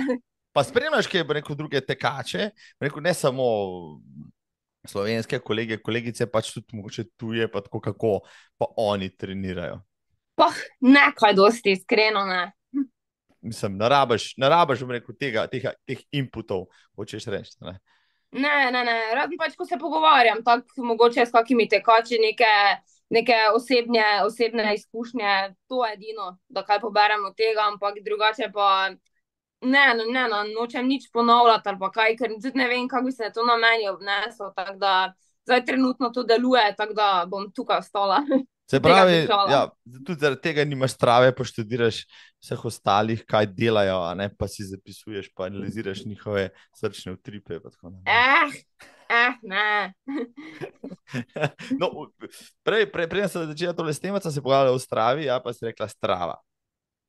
Pa spremljaš, kaj bo neko druge tekače, rekel, ne samo slovenske kolege, kolegice, pač tudi mogoče tuje, pa tako kako pa oni trenirajo. Pa ne, kaj dosti, iskreno ne. Mislim, narabaš, narabaš rekel, tega, teh, teh inputov, hočeš reči. Ne, ne, ne, ne. razen pač, ko se pogovarjam, tako mogoče s kakimi tekači neke neke osebne, osebne izkušnje, to je edino, da kaj poberemo od tega, ampak drugače pa ne, no, ne, no, nočem nič ponovljati ali kaj, ker tudi ne vem, kako bi se to na meni obneslo. Tako da zdaj trenutno to deluje, tako da bom tukaj ostala. Se pravi, ja, tudi zaradi tega nimaš strave, pa študiraš vseh ostalih, kaj delajo, ne, pa si zapisuješ, pa analiziraš njihove srčne utripe. Eh, eh, ne. <laughs> no, prej, prej, prej sem začela to lestemati, sem se pogajala v Stravi, ja, pa si rekla strava.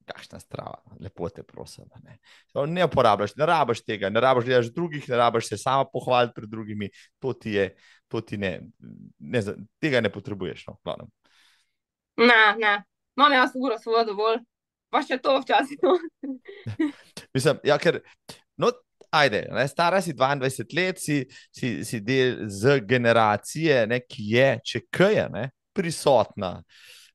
Kakšna strava, lepo te prosim. Ne, ne uporabljaš, ne rabiš tega, ne rabiš gledati drugih, ne rabiš se sama pohvaliti pred drugimi. To ti je, to ti ne, ne, tega ne potrebuješ. No, ne, ne, imam jaz uro svojo dovolj, pa še to včasih. No. <laughs> Mislim, ja, ker. No, ajde, ne, stara si 22 let, si, si, si del z generacije, ne, ki je, če kaj je, prisotna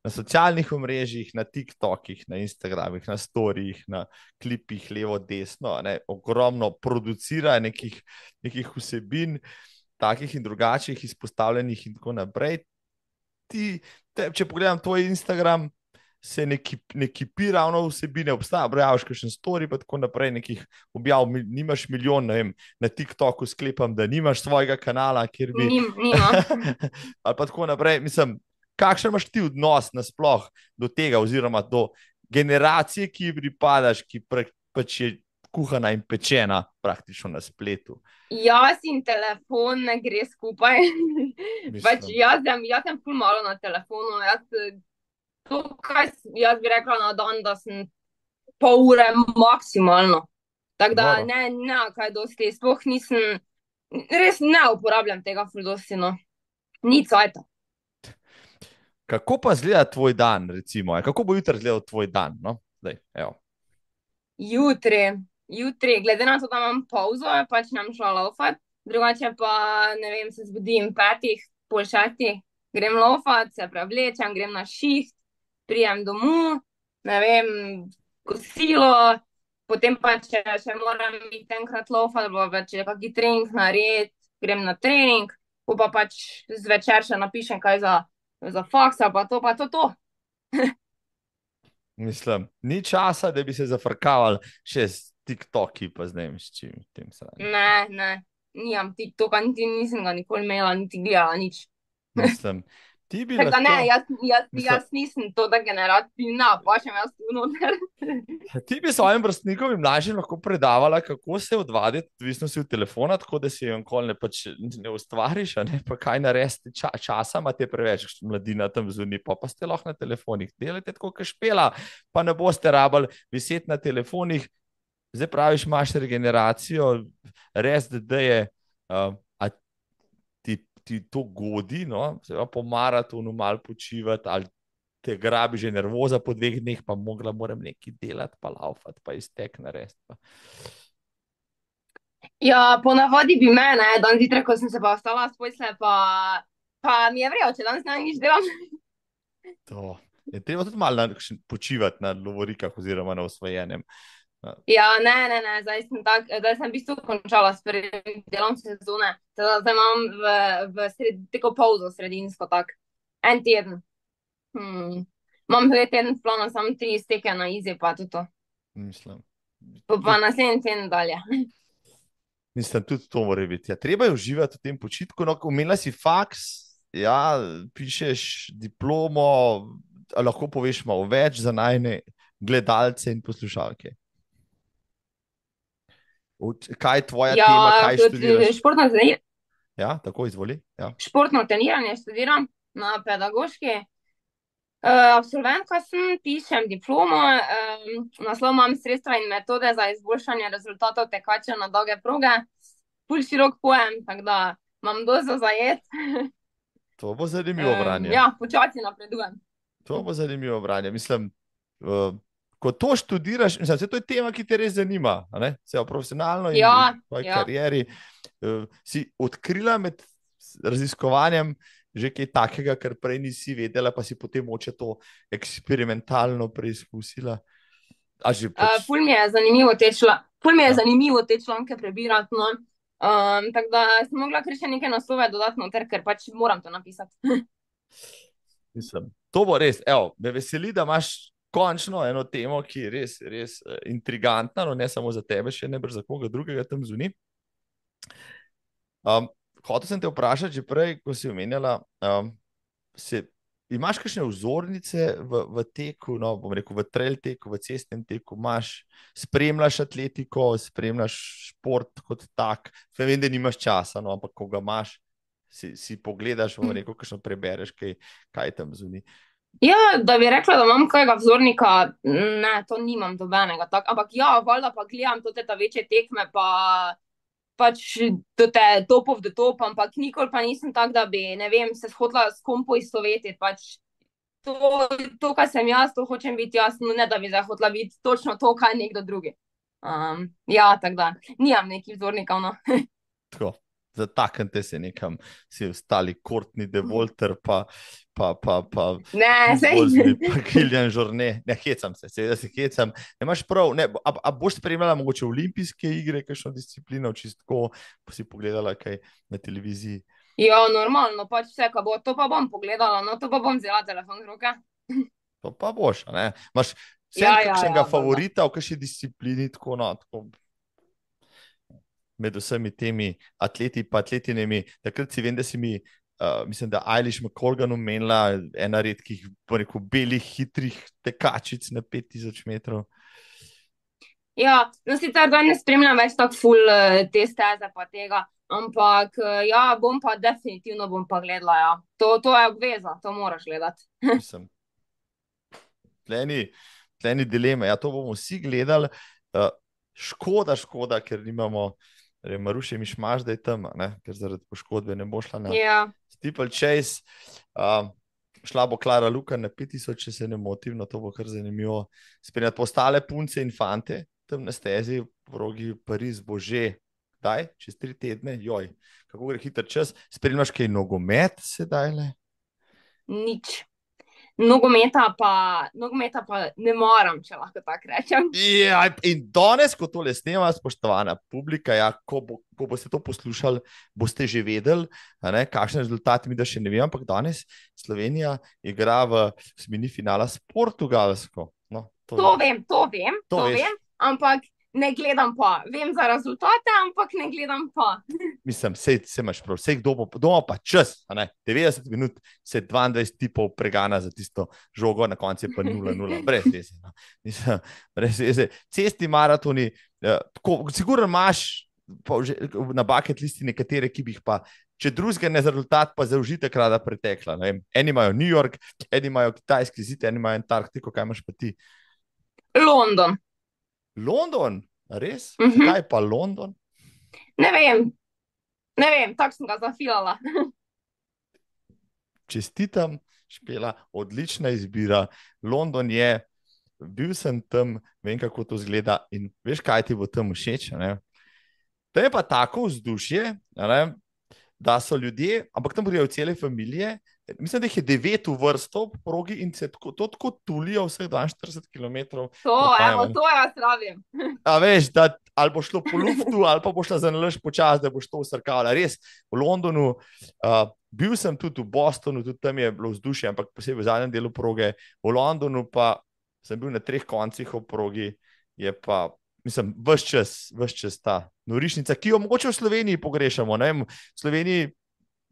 na socialnih omrežjih, na TikTokih, na Instagramih, na storijih, na klipih, levo, desno, ne, ogromno producira nekih, nekih vsebin, takih in drugačnih, izpostavljenih in tako naprej. Ti, te, če pogledam tvoj Instagram, se ne, kip, ne kipi ravno vsebine, obstaja, objaviš še story, pa tako naprej, nekih objav, nimaš milijon, ne vem, na TikToku sklepam, da nimaš svojega kanala, kjer bi. Nim, <laughs> ali pa tako naprej. Mislim, kakšen imaš ti odnos nasploh do tega, oziroma do generacije, ki ji pripadaš, ki pač je kuhana in pečena praktično na spletu. Jaz in telefon ne gre skupaj. <laughs> pač jaz, jaz sem ful malo na telefonu. Jaz, to, kaj jaz bi rekla na dan, da sem pol ure maksimalno. Tako da Moro. ne, ne, kaj dosti, sploh nisem, res ne uporabljam tega fuldosti, no. Ni cajta. Kako pa izgleda tvoj dan, recimo? Kako bo jutri izgledal tvoj dan? No? Zdaj, jutri, jutri, glede na to, da imam pauzo, pač nam šlo laufat, drugače pa ne vem, se zbudim petih, pol šestih, grem laufat, se prevlečem, grem na šiht, prijem domov, ne vem, kosilo, potem pa če še moram iti enkrat laufat, bo več je kakšen trening nared, grem na trening, pa pač zvečer še napišem kaj za, za faksa, pa to pa to. to. <laughs> Mislim, ni časa, da bi se zafrkavali še s TikToki, pa z ne vem, s čim tem se. Ne, ne, nimam TikToka, niti nisem ga nikoli imela, niti gledala nič. Mislim, Ti bi lahko, ne, jaz, jaz, Mislim- jaz nisem to, da generativna, pa še jaz tu noter. ti bi svojim vrstnikom in mlajšim lahko predavala, kako se odvaditi, odvisno si od telefona, tako da si jim kol ne, pač ne ustvariš, a ne pa kaj narediti. Ča, časa imate preveč, mladina tam zunaj, pa, pa ste lahko na telefonih. Delajte tako, kot špela, pa ne boste rabili viseti na telefonih. Zdaj praviš, imaš regeneracijo, res da je. Uh, ti, to godi, no? se pa po maratonu malo počivati, ali te grabi že nervoza po dveh dneh, pa mogla moram nekaj delati, pa laufati, pa iztek narediti. pa. Ja, ponavadi bi me, ne, dan zjutraj, ko sem se pa vstala s posle, pa, pa mi je vrejo, če danes ne nič delam. To. Je treba tudi malo počivati na lovorikah oziroma na osvojenem. Ja, ne, ne, ne, zdaj sem tak, zdaj sem v bistvu končala s prvim delom sezone, teda zdaj imam v, v sred, tako pauzo sredinsko, tak, en teden. Hmm. Imam dve teden v planu, samo tri izteke na izi, pa tudi to. Mislim. Pa, pa naslednji teden dalje. <laughs> Mislim, tudi to mora biti. Ja, treba je uživati v tem počitku. No, umela si faks, ja, pišeš diplomo, lahko poveš malo več za najne gledalce in poslušalke. Kaj je tvoja Ja, tema, kaj tudi študiraš? športno treniranje. Ja, tako izvoli. Ja. športno treniranje študiram na pedagoški. Uh, absolventka sem, pišem diplomo, um, naslov imam sredstva in metode za izboljšanje rezultatov tekača na dolge proge. Pul širok pojem, tako da imam dozo zajet. <laughs> To bo zanimivo branje. ja, počasi napredujem. To bo zanimivo branje. Mislim, uh, ko to študiraš, mislim, to je tema, ki te res zanima, se profesionalno in Ja, v tvoji ja. karieri. Uh, si odkrila med raziskovanjem že kaj takega, kar prej nisi vedela, pa si potem moče to eksperimentalno preizkusila. A že Uh, pač, ful mi je zanimivo te, čla, ful mi je Ja. zanimivo te članke prebirati. No. Um, tako da sem mogla kar še neke naslove dodati noter, ker pač moram to napisati. <laughs> mislim, to bo res. Evo, me veseli, da imaš končno eno temo, ki je res, res eh, intrigantna, no ne samo za tebe, še ne brž za koga drugega tam zunaj. Um, hotel sem te vprašati, že prej, ko si omenjala, um, se, imaš kakšne vzornice v, v teku, no, bom rekel, v trail teku, v cestnem teku, imaš, spremljaš atletiko, spremljaš šport kot tak. Saj vem, da nimaš časa, no, ampak ko ga imaš, si, si pogledaš, bom rekel, kakšno prebereš, kaj, kaj tam zunaj. Ja, da bi rekla, da imam kajega vzornika, ne, to nimam dobenega. Tak, ampak ja, valjda pa gledam te ta večje tekme, pa pač te topov do top, ampak nikoli pa nisem tak, da bi, ne vem, se hodila s kom poistovetiti. Pač to, to, kar sem jaz, to hočem biti jaz, no ne da bi zdaj hotela biti točno to, kaj nekdo drugi. Um, ja, tako da, nimam nekih vzornikov, no. <laughs> Tako, zataknite se nekam, si ostali Kortni de Volter, pa, pa, pa, pa Ne. Vozni, pa Kiljan Žorne, ne hecam se, seveda se hecam. Ne imaš prav, ne, a, a boš spremljala mogoče olimpijske igre, kakšno disciplino, čistko, pa si pogledala kaj na televiziji. Ja, normalno, pač vse, kar bo, to pa bom pogledala, no to pa bom vzela telefon z roke. To pa boš, ne? Imaš vse Ja, ja, kakšnega ja, valjda. favorita v kakšni disciplini, tako, no, tako med vsemi temi atleti in atletinami. Takrat si vem, da si mi, uh, mislim, da Eilish McColgan omenila ena redkih, po rekel, belih, hitrih tekačic na 5000 metrov. Ja, no sicer ne spremljam več tako ful eh, te steze pa tega, ampak eh, ja, bom pa definitivno bom pa gledala, ja. To, to je obveza, to moraš gledati. <laughs> Mislim, tleni, tleni dileme. Ja, to bomo vsi gledali. Uh, škoda, škoda, ker nimamo, Maruše Mišmaš, da je tam, ne? ker zaradi poškodbe ne bo šla na Ja, Steeple Chase. Uh, šla bo Klara Luka na 5000, če se ne motim, no to bo kar zanimivo. Spremljati ostale punce in fante tam na stezi, v rogi Pariz bo že, daj, čez tri tedne, joj, kako gre hiter čas. Spremljaš kaj nogomet sedaj le? Nič. Nogometa pa, nogometa pa ne moram, če lahko tako rečem. Ja, in danes, ko tole snema, spoštovana publika, ja, ko, bo, ko boste to poslušali, boste že vedeli, ne, kakšne rezultate mi da še ne vem, ampak danes Slovenija igra v smini finala s Portugalsko. No, to, to vem, to vem, to, to vem, ampak ne gledam pa. Vem za rezultate, ampak ne gledam pa. <laughs> Mislim, se, se imaš prav, vse kdo bo doma, pa čas. 90 minut se 22 tipov pregana za tisto žogo, na koncu je pa 0-0, <laughs> brez veze. No. Mislim, brez veze. Cesti maratoni, eh, tako, sigurno imaš. Na bucket listi nekatere, ki bi jih pa, če drugega ne za rezultat, pa za užitek rada pretekla. Eni imajo New York, eni imajo Kitajski zid, eni imajo Antarktiko, kaj imaš pa ti? London. London, res? Uh -huh. Kaj pa London? Ne vem, ne vem, tako sem ga zafilala. <laughs> Čestitam, špela, odlična izbira. London je, bil sem tam, vem kako to zgleda in veš, kaj ti bo tam všeč. To je pa tako vzdušje, da so ljudje, ampak tam bodo cele družine, Mislim, da jih je devet v vrsto po progi in se tako, to tako tulijo vseh 42 km. To, evo, to jaz rabim. A veš, da ali bo šlo po luftu, ali pa bo šlo za nalož počasi, da boš to usrkala. Res, v Londonu, uh, bil sem tudi v Bostonu, tudi tam je bilo vzdušje, ampak posebej v zadnjem delu proge. V Londonu pa sem bil na treh koncih v progi, je pa. Mislim, vse čas, vse čas ta norišnica, ki jo mogoče v Sloveniji pogrešamo. V Sloveniji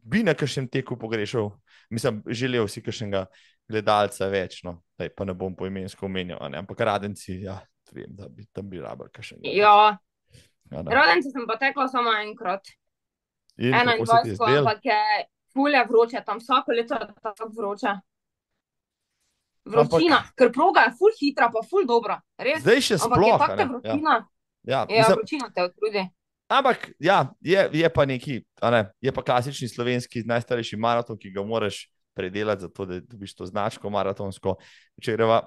bi na kakšnem teku pogrešal mislim, želel si kakšnega gledalca več, no, Daj, pa ne bom po imensko omenjal, ampak radenci, ja, vem, da bi tam bil rabar kakšnega. Ja, ja radenci sem pa tekla samo enkrat. In eno in dvajset, ampak je fulje vroče, tam vsako leto je tako vroče. Vročina, ampak, ker proga je ful hitra, pa ful dobra. Res? Zdaj še sploh. Ampak je tako ja. vročina. Ja, ja, ja vročina te odtrudi. Ampak ja, je, je pa neki, ne, je pa klasični slovenski najstarejši maraton, ki ga moraš predelati, zato da dobiš to značko maratonsko. Če greva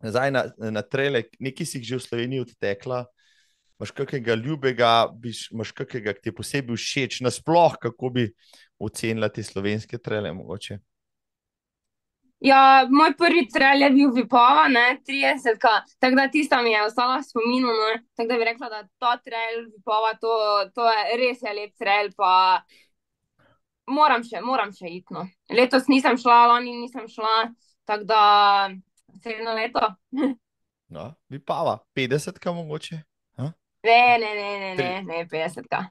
nazaj na, na trele, neki si jih že v Sloveniji odtekla, imaš kakega ljubega, biš, imaš kakega, ki ti je posebej všeč, nasploh, kako bi ocenila te slovenske trele mogoče. Ja, moj prvi trail je bil Vipava, ne, 30, tako da tista mi je ostala v spominu. No, tako da bi rekla, da ta trail Vipava, to, to je res je lep trail, pa moram še, moram še iti. No. Letos nisem šla, lani nisem šla, tako da sedno leto. no, Vipava, 50, kam mogoče? Ha? Ne, ne, ne, ne, ne, ne 50.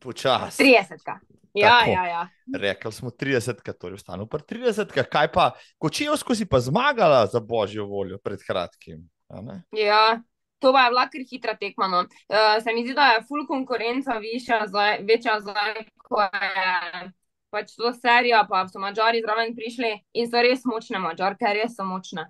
Počasi. 30. Ja, ja, ja. Rekli smo 30, torej ostalo pa 30, kaj pa, kočijovsko si pa zmagala za božjo voljo pred kratkim. Ja, to je bila kar hitra tekma. No. Uh, se mi zdi, da je full konkurenca višja, zdaj, večja zdaj, ko je pač to serija, pa so mačari zraven prišli in so res močne mačarke, res so močne.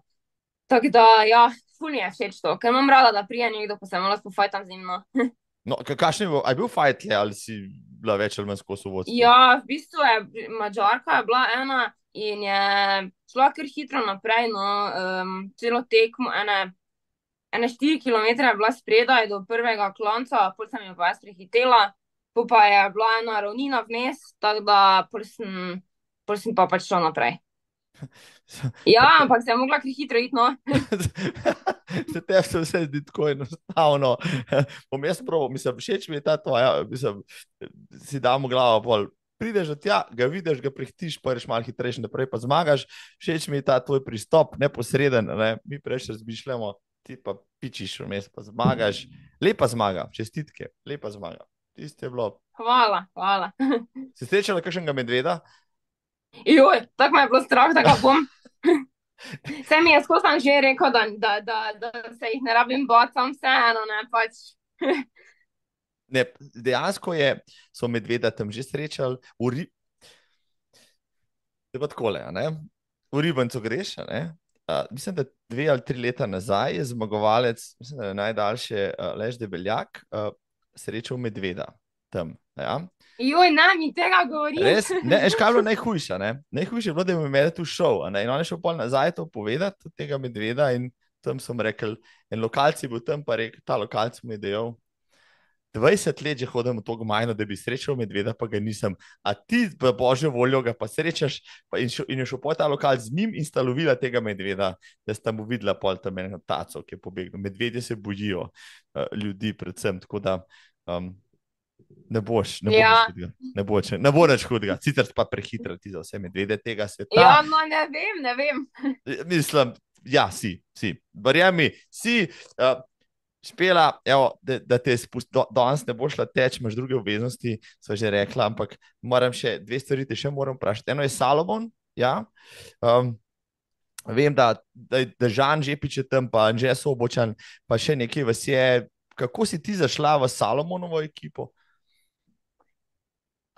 Tako da, ja, full mi je všeč to, ker imam rada, da prija nekdo, pa se malo spofajtam z njim. No. <laughs> No, kakšen je bil, je bil fajt ali si bila več ali manj skozi vodstvo? Ja, v bistvu je Mačarka je bila ena in je šla kar hitro naprej. No, um, celo tekmo, ene, ene štiri km je bila spredaj do prvega klonca, pol sem jo pa jaz prehitela, pol pa je bila ena ravnina vmes, tako da pol sem, pol sem pa pač šla naprej. <laughs> <laughs> Ja, ampak se je mogla kri hitro iti. No. <laughs> se te vse, vse zdi tako enostavno. <laughs> Bom jaz prav, mislim, všeč mi je ta tvoja, mislim, si damo glavo pol. Prideš do tja, ga vidiš, ga prihtiš, pa reš malo hitrejši naprej, pa zmagaš. Všeč mi je ta tvoj pristop, neposreden, ne? mi preveč razmišljamo, ti pa pičiš vmes, pa zmagaš. Lepa zmaga, čestitke, lepa zmaga. Tiste je bilo. Hvala, hvala. Si srečala kakšnega medveda? Joj, tako me je bilo strah, da ga bom. Vse mi je skozi že rekel, da, da, da, da se jih ne rabim bati, sem vseeno ne pač. <laughs> ne, dejansko je, so medveda tam že srečali, v ri... takole, v Ribancu greš. Uh, mislim, da dve ali tri leta nazaj je zmagovalec, mislim, da je najdaljši uh, lež debeljak, uh, srečal medveda tam. Ja? Joj, ne mi tega govoriš. Res, ne, veš, kaj je bilo <laughs> najhujše? Ne? Najhujše je bilo, da je imel tu šov. In on je šel pol nazaj to povedati tega medveda. In tam sem rekel, en lokalci bo tam pa rekel, ta lokalc mi je dejal. 20 let že hodim v to gmajno, da bi srečal medveda, pa ga nisem. A ti, božjo voljo, ga pa srečaš. Pa in, šo, in je šel po ta lokal z njim in sta lovila tega medveda, da sta mu videla pol tam eno taco, ki je pobegnil. Medvedje se bojijo uh, ljudi, predvsem. Tako da um, ne boš, ne boš Ja. hudega. Ne bo, če, ne bo več hudega, sicer pa prehitra ti za vse medvede tega sveta. Ja, no ne vem, ne vem. <laughs> Mislim, ja, si, si. Verjemi, si. Uh, Špela, evo, da, da te spust, do, danes ne bo šla teč, imaš druge obveznosti, so že rekla, ampak moram še dve stvari te še moram vprašati. Eno je Salomon, ja. Um, vem, da, da, da Žan Žepič je tam, pa Anže Sobočan, pa še nekaj vas je. Kako si ti zašla v Salomonovo ekipo?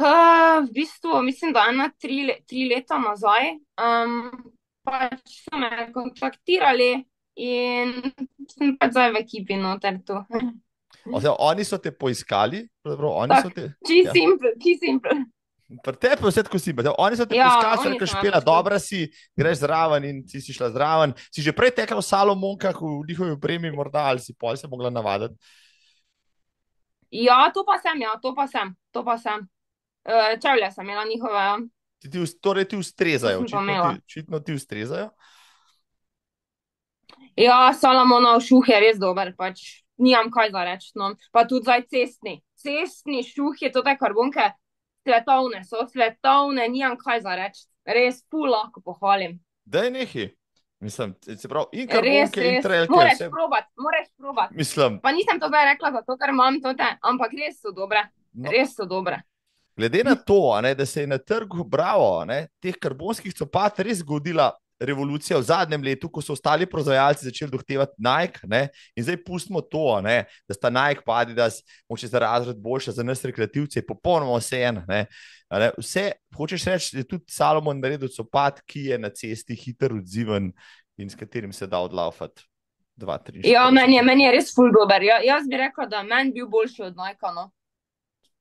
Uh, v bistvu, mislim, da ena tri, tri leta nazaj, um, pač so me kontaktirali in sem pač zdaj v ekipi noter tu. Oziroma, oni so te poiskali, pravzaprav, oni Tak. so te. Či Ja. simpel, či simpel. Pri tebi je vse tako simpa. Oni so te Ja, poiskali, rekli, špela, dobra si, greš zraven in si, si šla zraven. Si že prej tekla v Salomonkah, v njihovi opremi, morda ali si pol se mogla navaditi. Ja, to pa sem, ja, to pa sem, to pa sem. Uh, čevlje sem imela njihove. ja. Ti, ti, torej ti ustrezajo, očitno ti, očitno ti ustrezajo. Ja, Salamonov šuh je res dober, pač nimam kaj za reči. No. Pa tudi zdaj cestni. Cestni šuh je to te karbonke, svetovne so, svetovne, nimam kaj za reči. Res, pul lahko pohvalim. Da je nehi. Mislim, se pravi, in Res, karbonke, in res. trailke, Moraš vse. probat, moraš probat. Mislim, Pa nisem to zdaj rekla zato, ker imam to te, ampak res so dobre, no, res so dobre. Glede na to, ne, da se je na trgu, bravo, ne, teh karbonskih copat res zgodila revolucija v zadnjem letu, ko so ostali proizvajalci začeli dohtevati Nike. Ne, in zdaj pustimo to, ne, da sta Nike pa Adidas, moče za razred boljša, za nas rekreativce je popolnoma vseeno. ne. A ne, Vse, hočeš reči, da je tudi Salomon naredil copat, ki je na cesti hiter odziven in s katerim se da odlaufati. Dva, tri, Ja, meni je, meni je res ful dober. Ja, jaz bi rekla, da meni bil boljši od Nike. No.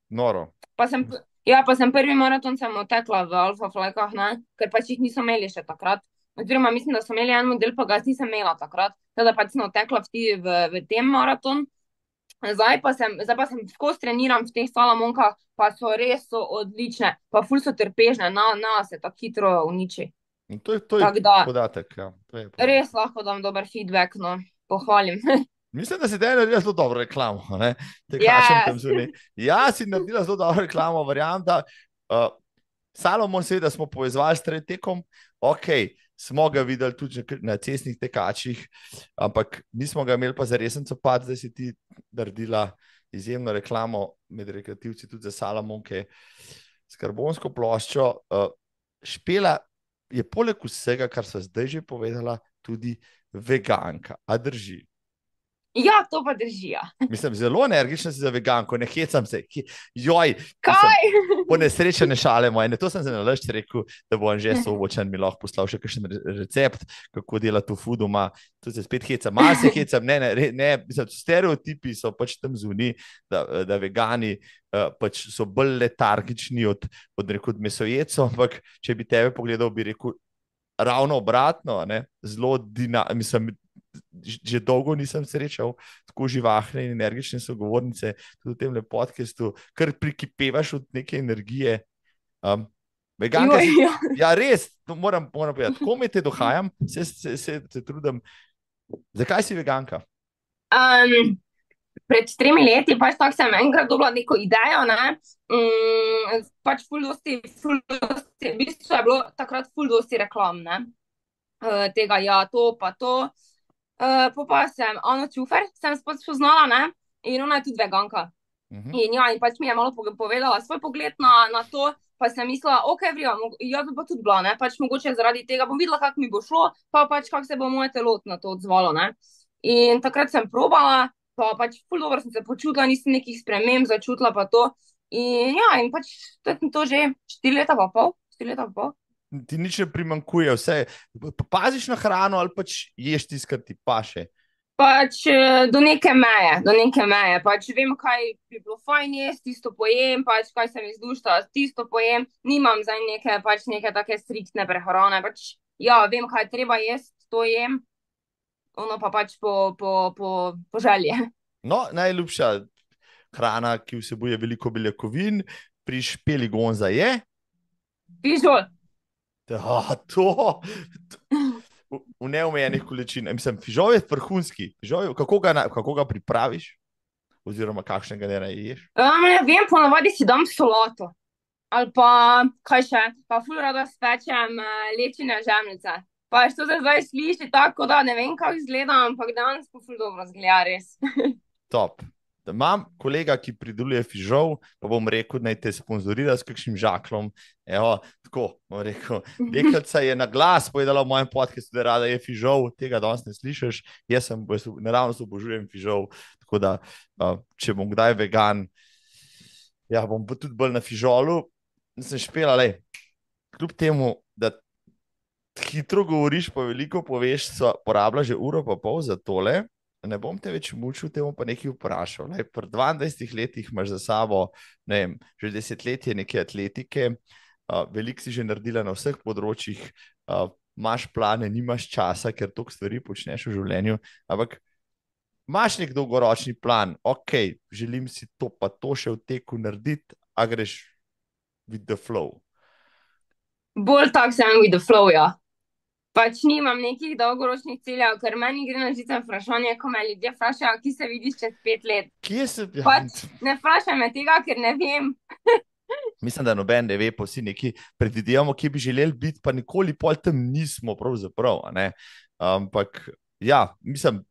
Noro. Pa sem, ja, pa sem prvi maraton sem otekla v Alfa Flykah, ne? ker pač jih niso imeli še takrat. Oziroma, mislim, da so imeli en model, pa ga jaz nisem imela takrat. Tako da pač sem otekla v, ti, v, v tem maraton. Zdaj pa sem, zdaj pa sem skozi treniram v teh salamonkah, pa so res so odlične, pa ful so trpežne, na, na se tako hitro uniči. In to je, to je Tako da podatek. Ja. To je podatek. res lahko dam dober feedback, no, pohvalim. <laughs> Mislim, da si te naredila zelo dobro reklamo. Yes. Ja, si naredila zelo dobro reklamo, verjamem, da uh, Salomon, seveda smo povezali s tekom, ok, smo ga videli tudi na cestnih tekačih, ampak nismo ga imeli pa za resen copad, zdaj si ti naredila izjemno reklamo med rekreativci tudi za Salomonke s karbonsko ploščo. Uh, špela je poleg vsega, kar so zdaj že povedala, tudi veganka, a drži. Ja, to pa drži. Ja. Mislim, zelo energična si za veganko, ne hecam se. Joj, Kaj? po nesrečne šale moje. Ne, to sem se nalašč rekel, da bo že sobočen mi lahko poslal še kakšen re- recept, kako dela to food doma. Tu se spet hecam, malo se hecam, ne, ne, ne mislim, stereotipi so pač tam zunaj, da, da vegani uh, pač so bolj letargični od, od, od mesojecev, ampak če bi tebe pogledal, bi rekel ravno obratno, a ne, zelo dinamično. Že dolgo nisem srečal tako živahne in energične sogovornice, tudi v tem podkastu, kar prikipevaš od neke energije. Um, veganka Joj, si, ja. res, to moram, moram povedati. Tako me te dohajam, se, se, se, se trudim. Zakaj si veganka? Um, pred tremi leti pač tako sem enkrat dobila neko idejo, ne. Um, pač ful dosti, ful dosti, v bistvu je bilo takrat ful dosti reklam, ne. Uh, tega, ja, to pa to. Uh, po pa sem Ano Čufer, sem spet spoznala, ne, in ona je tudi veganka. Mhm. In ja, in pač mi je malo pove- povedala svoj pogled na, na to, pa sem mislila, ok, vrijo, jaz bi pa tudi bila, ne, pač mogoče zaradi tega bom videla, kako mi bo šlo, pa pač kako se bo moje telo na to odzvalo, ne. In takrat sem probala, pa pač ful dobro sem se počutila, nisem nekih sprememb začutila pa to. In ja, in pač to, to že štiri leta pa pol, štiri leta pa pol. Ti nič ne primankuje, vse. Pa Paziš na hrano ali pač ješ tisto, kar ti paše. Pač eh, do neke meje, do neke meje. Pač vem, kaj bi bilo fajn jesti, tisto pojem, pač kaj se mi zdušta, tisto pojem. Nimam za neke, pač neke take striktne prehrane. Pač, ja, vem, kaj treba jesti, to jem. Ono pa pač po, po, po, po želji. <laughs> No, najljubša hrana, ki vsebuje veliko beljakovin, pri špeli gonza je. Fižol. Da, to, v, v neomejenih količinah. Mislim, fižol je vrhunski. Fižol, kako, ga, na- kako ga pripraviš, oziroma kakšnega ne ješ? Um, ne vem, ponovadi si dam solato. Ali pa kaj še, pa ful rada spečem uh, lečene žemljice. Pa što se zdaj sliši tako, da ne vem, kako izgleda, ampak danes pa ful dobro zgleda, res. <laughs> Top. Da imam kolega, ki prideluje fižol, pa bom rekel, naj te sponzorira s kakšnim žaklom. Evo, tako bom rekel. Deklica je na glas povedala v mojem podkastu, da rada je fižol, tega danes ne slišiš. Jaz sem, naravno obožujem fižol, tako da če bom kdaj vegan, ja, bom tudi bolj na fižolu. Sem špela, le, kljub temu, da hitro govoriš, pa veliko poveš, porabila že uro pa pol za tole. Ne bom te več mučil, te bom pa nekaj vprašal. Lej, pri 22 letih imaš za sabo ne vem, že desetletje neke atletike, uh, veliko si že naredila na vseh področjih, uh, imaš plane, nimaš časa, ker toliko stvari počneš v življenju. Ampak imaš nek dolgoročni plan, ok, želim si to pa to še v teku narediti, a greš with the flow. Bolj tak sem with the flow, ja. Pač nimam nekih dolgoročnih ciljev, ker meni gre na žice vprašanje, ko me ljudje vprašajo, ki se vidiš čez pet let. Kje se ja, Pač ne vprašaj me tega, ker ne vem. <laughs> Mislim, da noben ne ve, pa vsi neki predvidevamo, kje bi želeli biti, pa nikoli pol tam nismo, pravzaprav. Ampak, ja, mislim,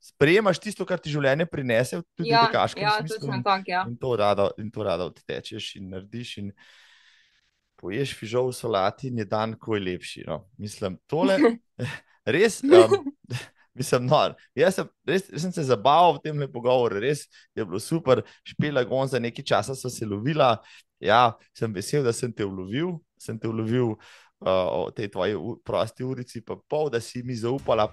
sprejemaš tisto, kar ti življenje prinese, tudi Ja, v tekaškem ja, smislu. tako, ja. In to rado, in to rado odtečeš in narediš. In poješ fižol v solati, in je dan, ko je lepši. No. Mislim, tole <laughs> res. <laughs> Um, Mislim, no, jaz sem, res, res sem se zabaval v tem pogovoru, res je bilo super. Špela gon za nekaj časa so se lovila. Ja, sem vesel, da sem te ulovil, sem te ulovil uh, o tej tvoji prosti urici, pa pol, da si mi zaupala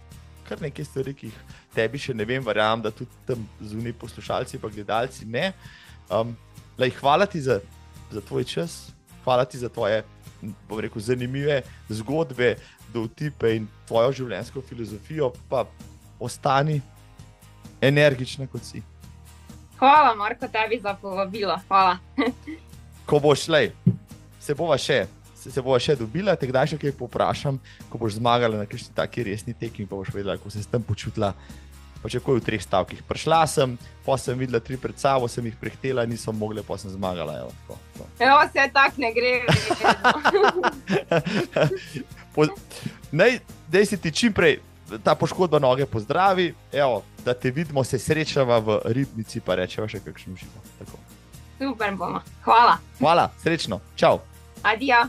kar nekaj stvari, ki jih tebi še ne vem, verjamem, da tudi tam zunaj poslušalci, pa gledalci ne. Um, lej, hvala ti za, za tvoj čas, hvala ti za tvoje, bom rekel, zanimive zgodbe, dovtipe in tvojo življenjsko filozofijo, pa ostani energična kot si. Hvala, Marko, tebi za povabilo. Hvala. <laughs> Ko boš šlej, se bova še. Se, se bova še dobila, te kdaj še kaj poprašam, ko boš zmagala na kakšni taki resni tekmi, pa boš vedela, kako se s tem počutila. Pričakujem v treh stavkih. Prišla sem, pa sem videla tri pred sabo, sem jih prehtela, nisem mogla, pa sem zmagala. Evo, tako, tako. Evo, vse tako ne gre. <laughs> Po- Naj, da si ti čim prej ta poškodba noge pozdravi, evo, da te vidimo, se srečava v ribnici, pa rečeva še kakšno živo. Tako. Super bomo. Hvala. Hvala, srečno, čau. Adijo.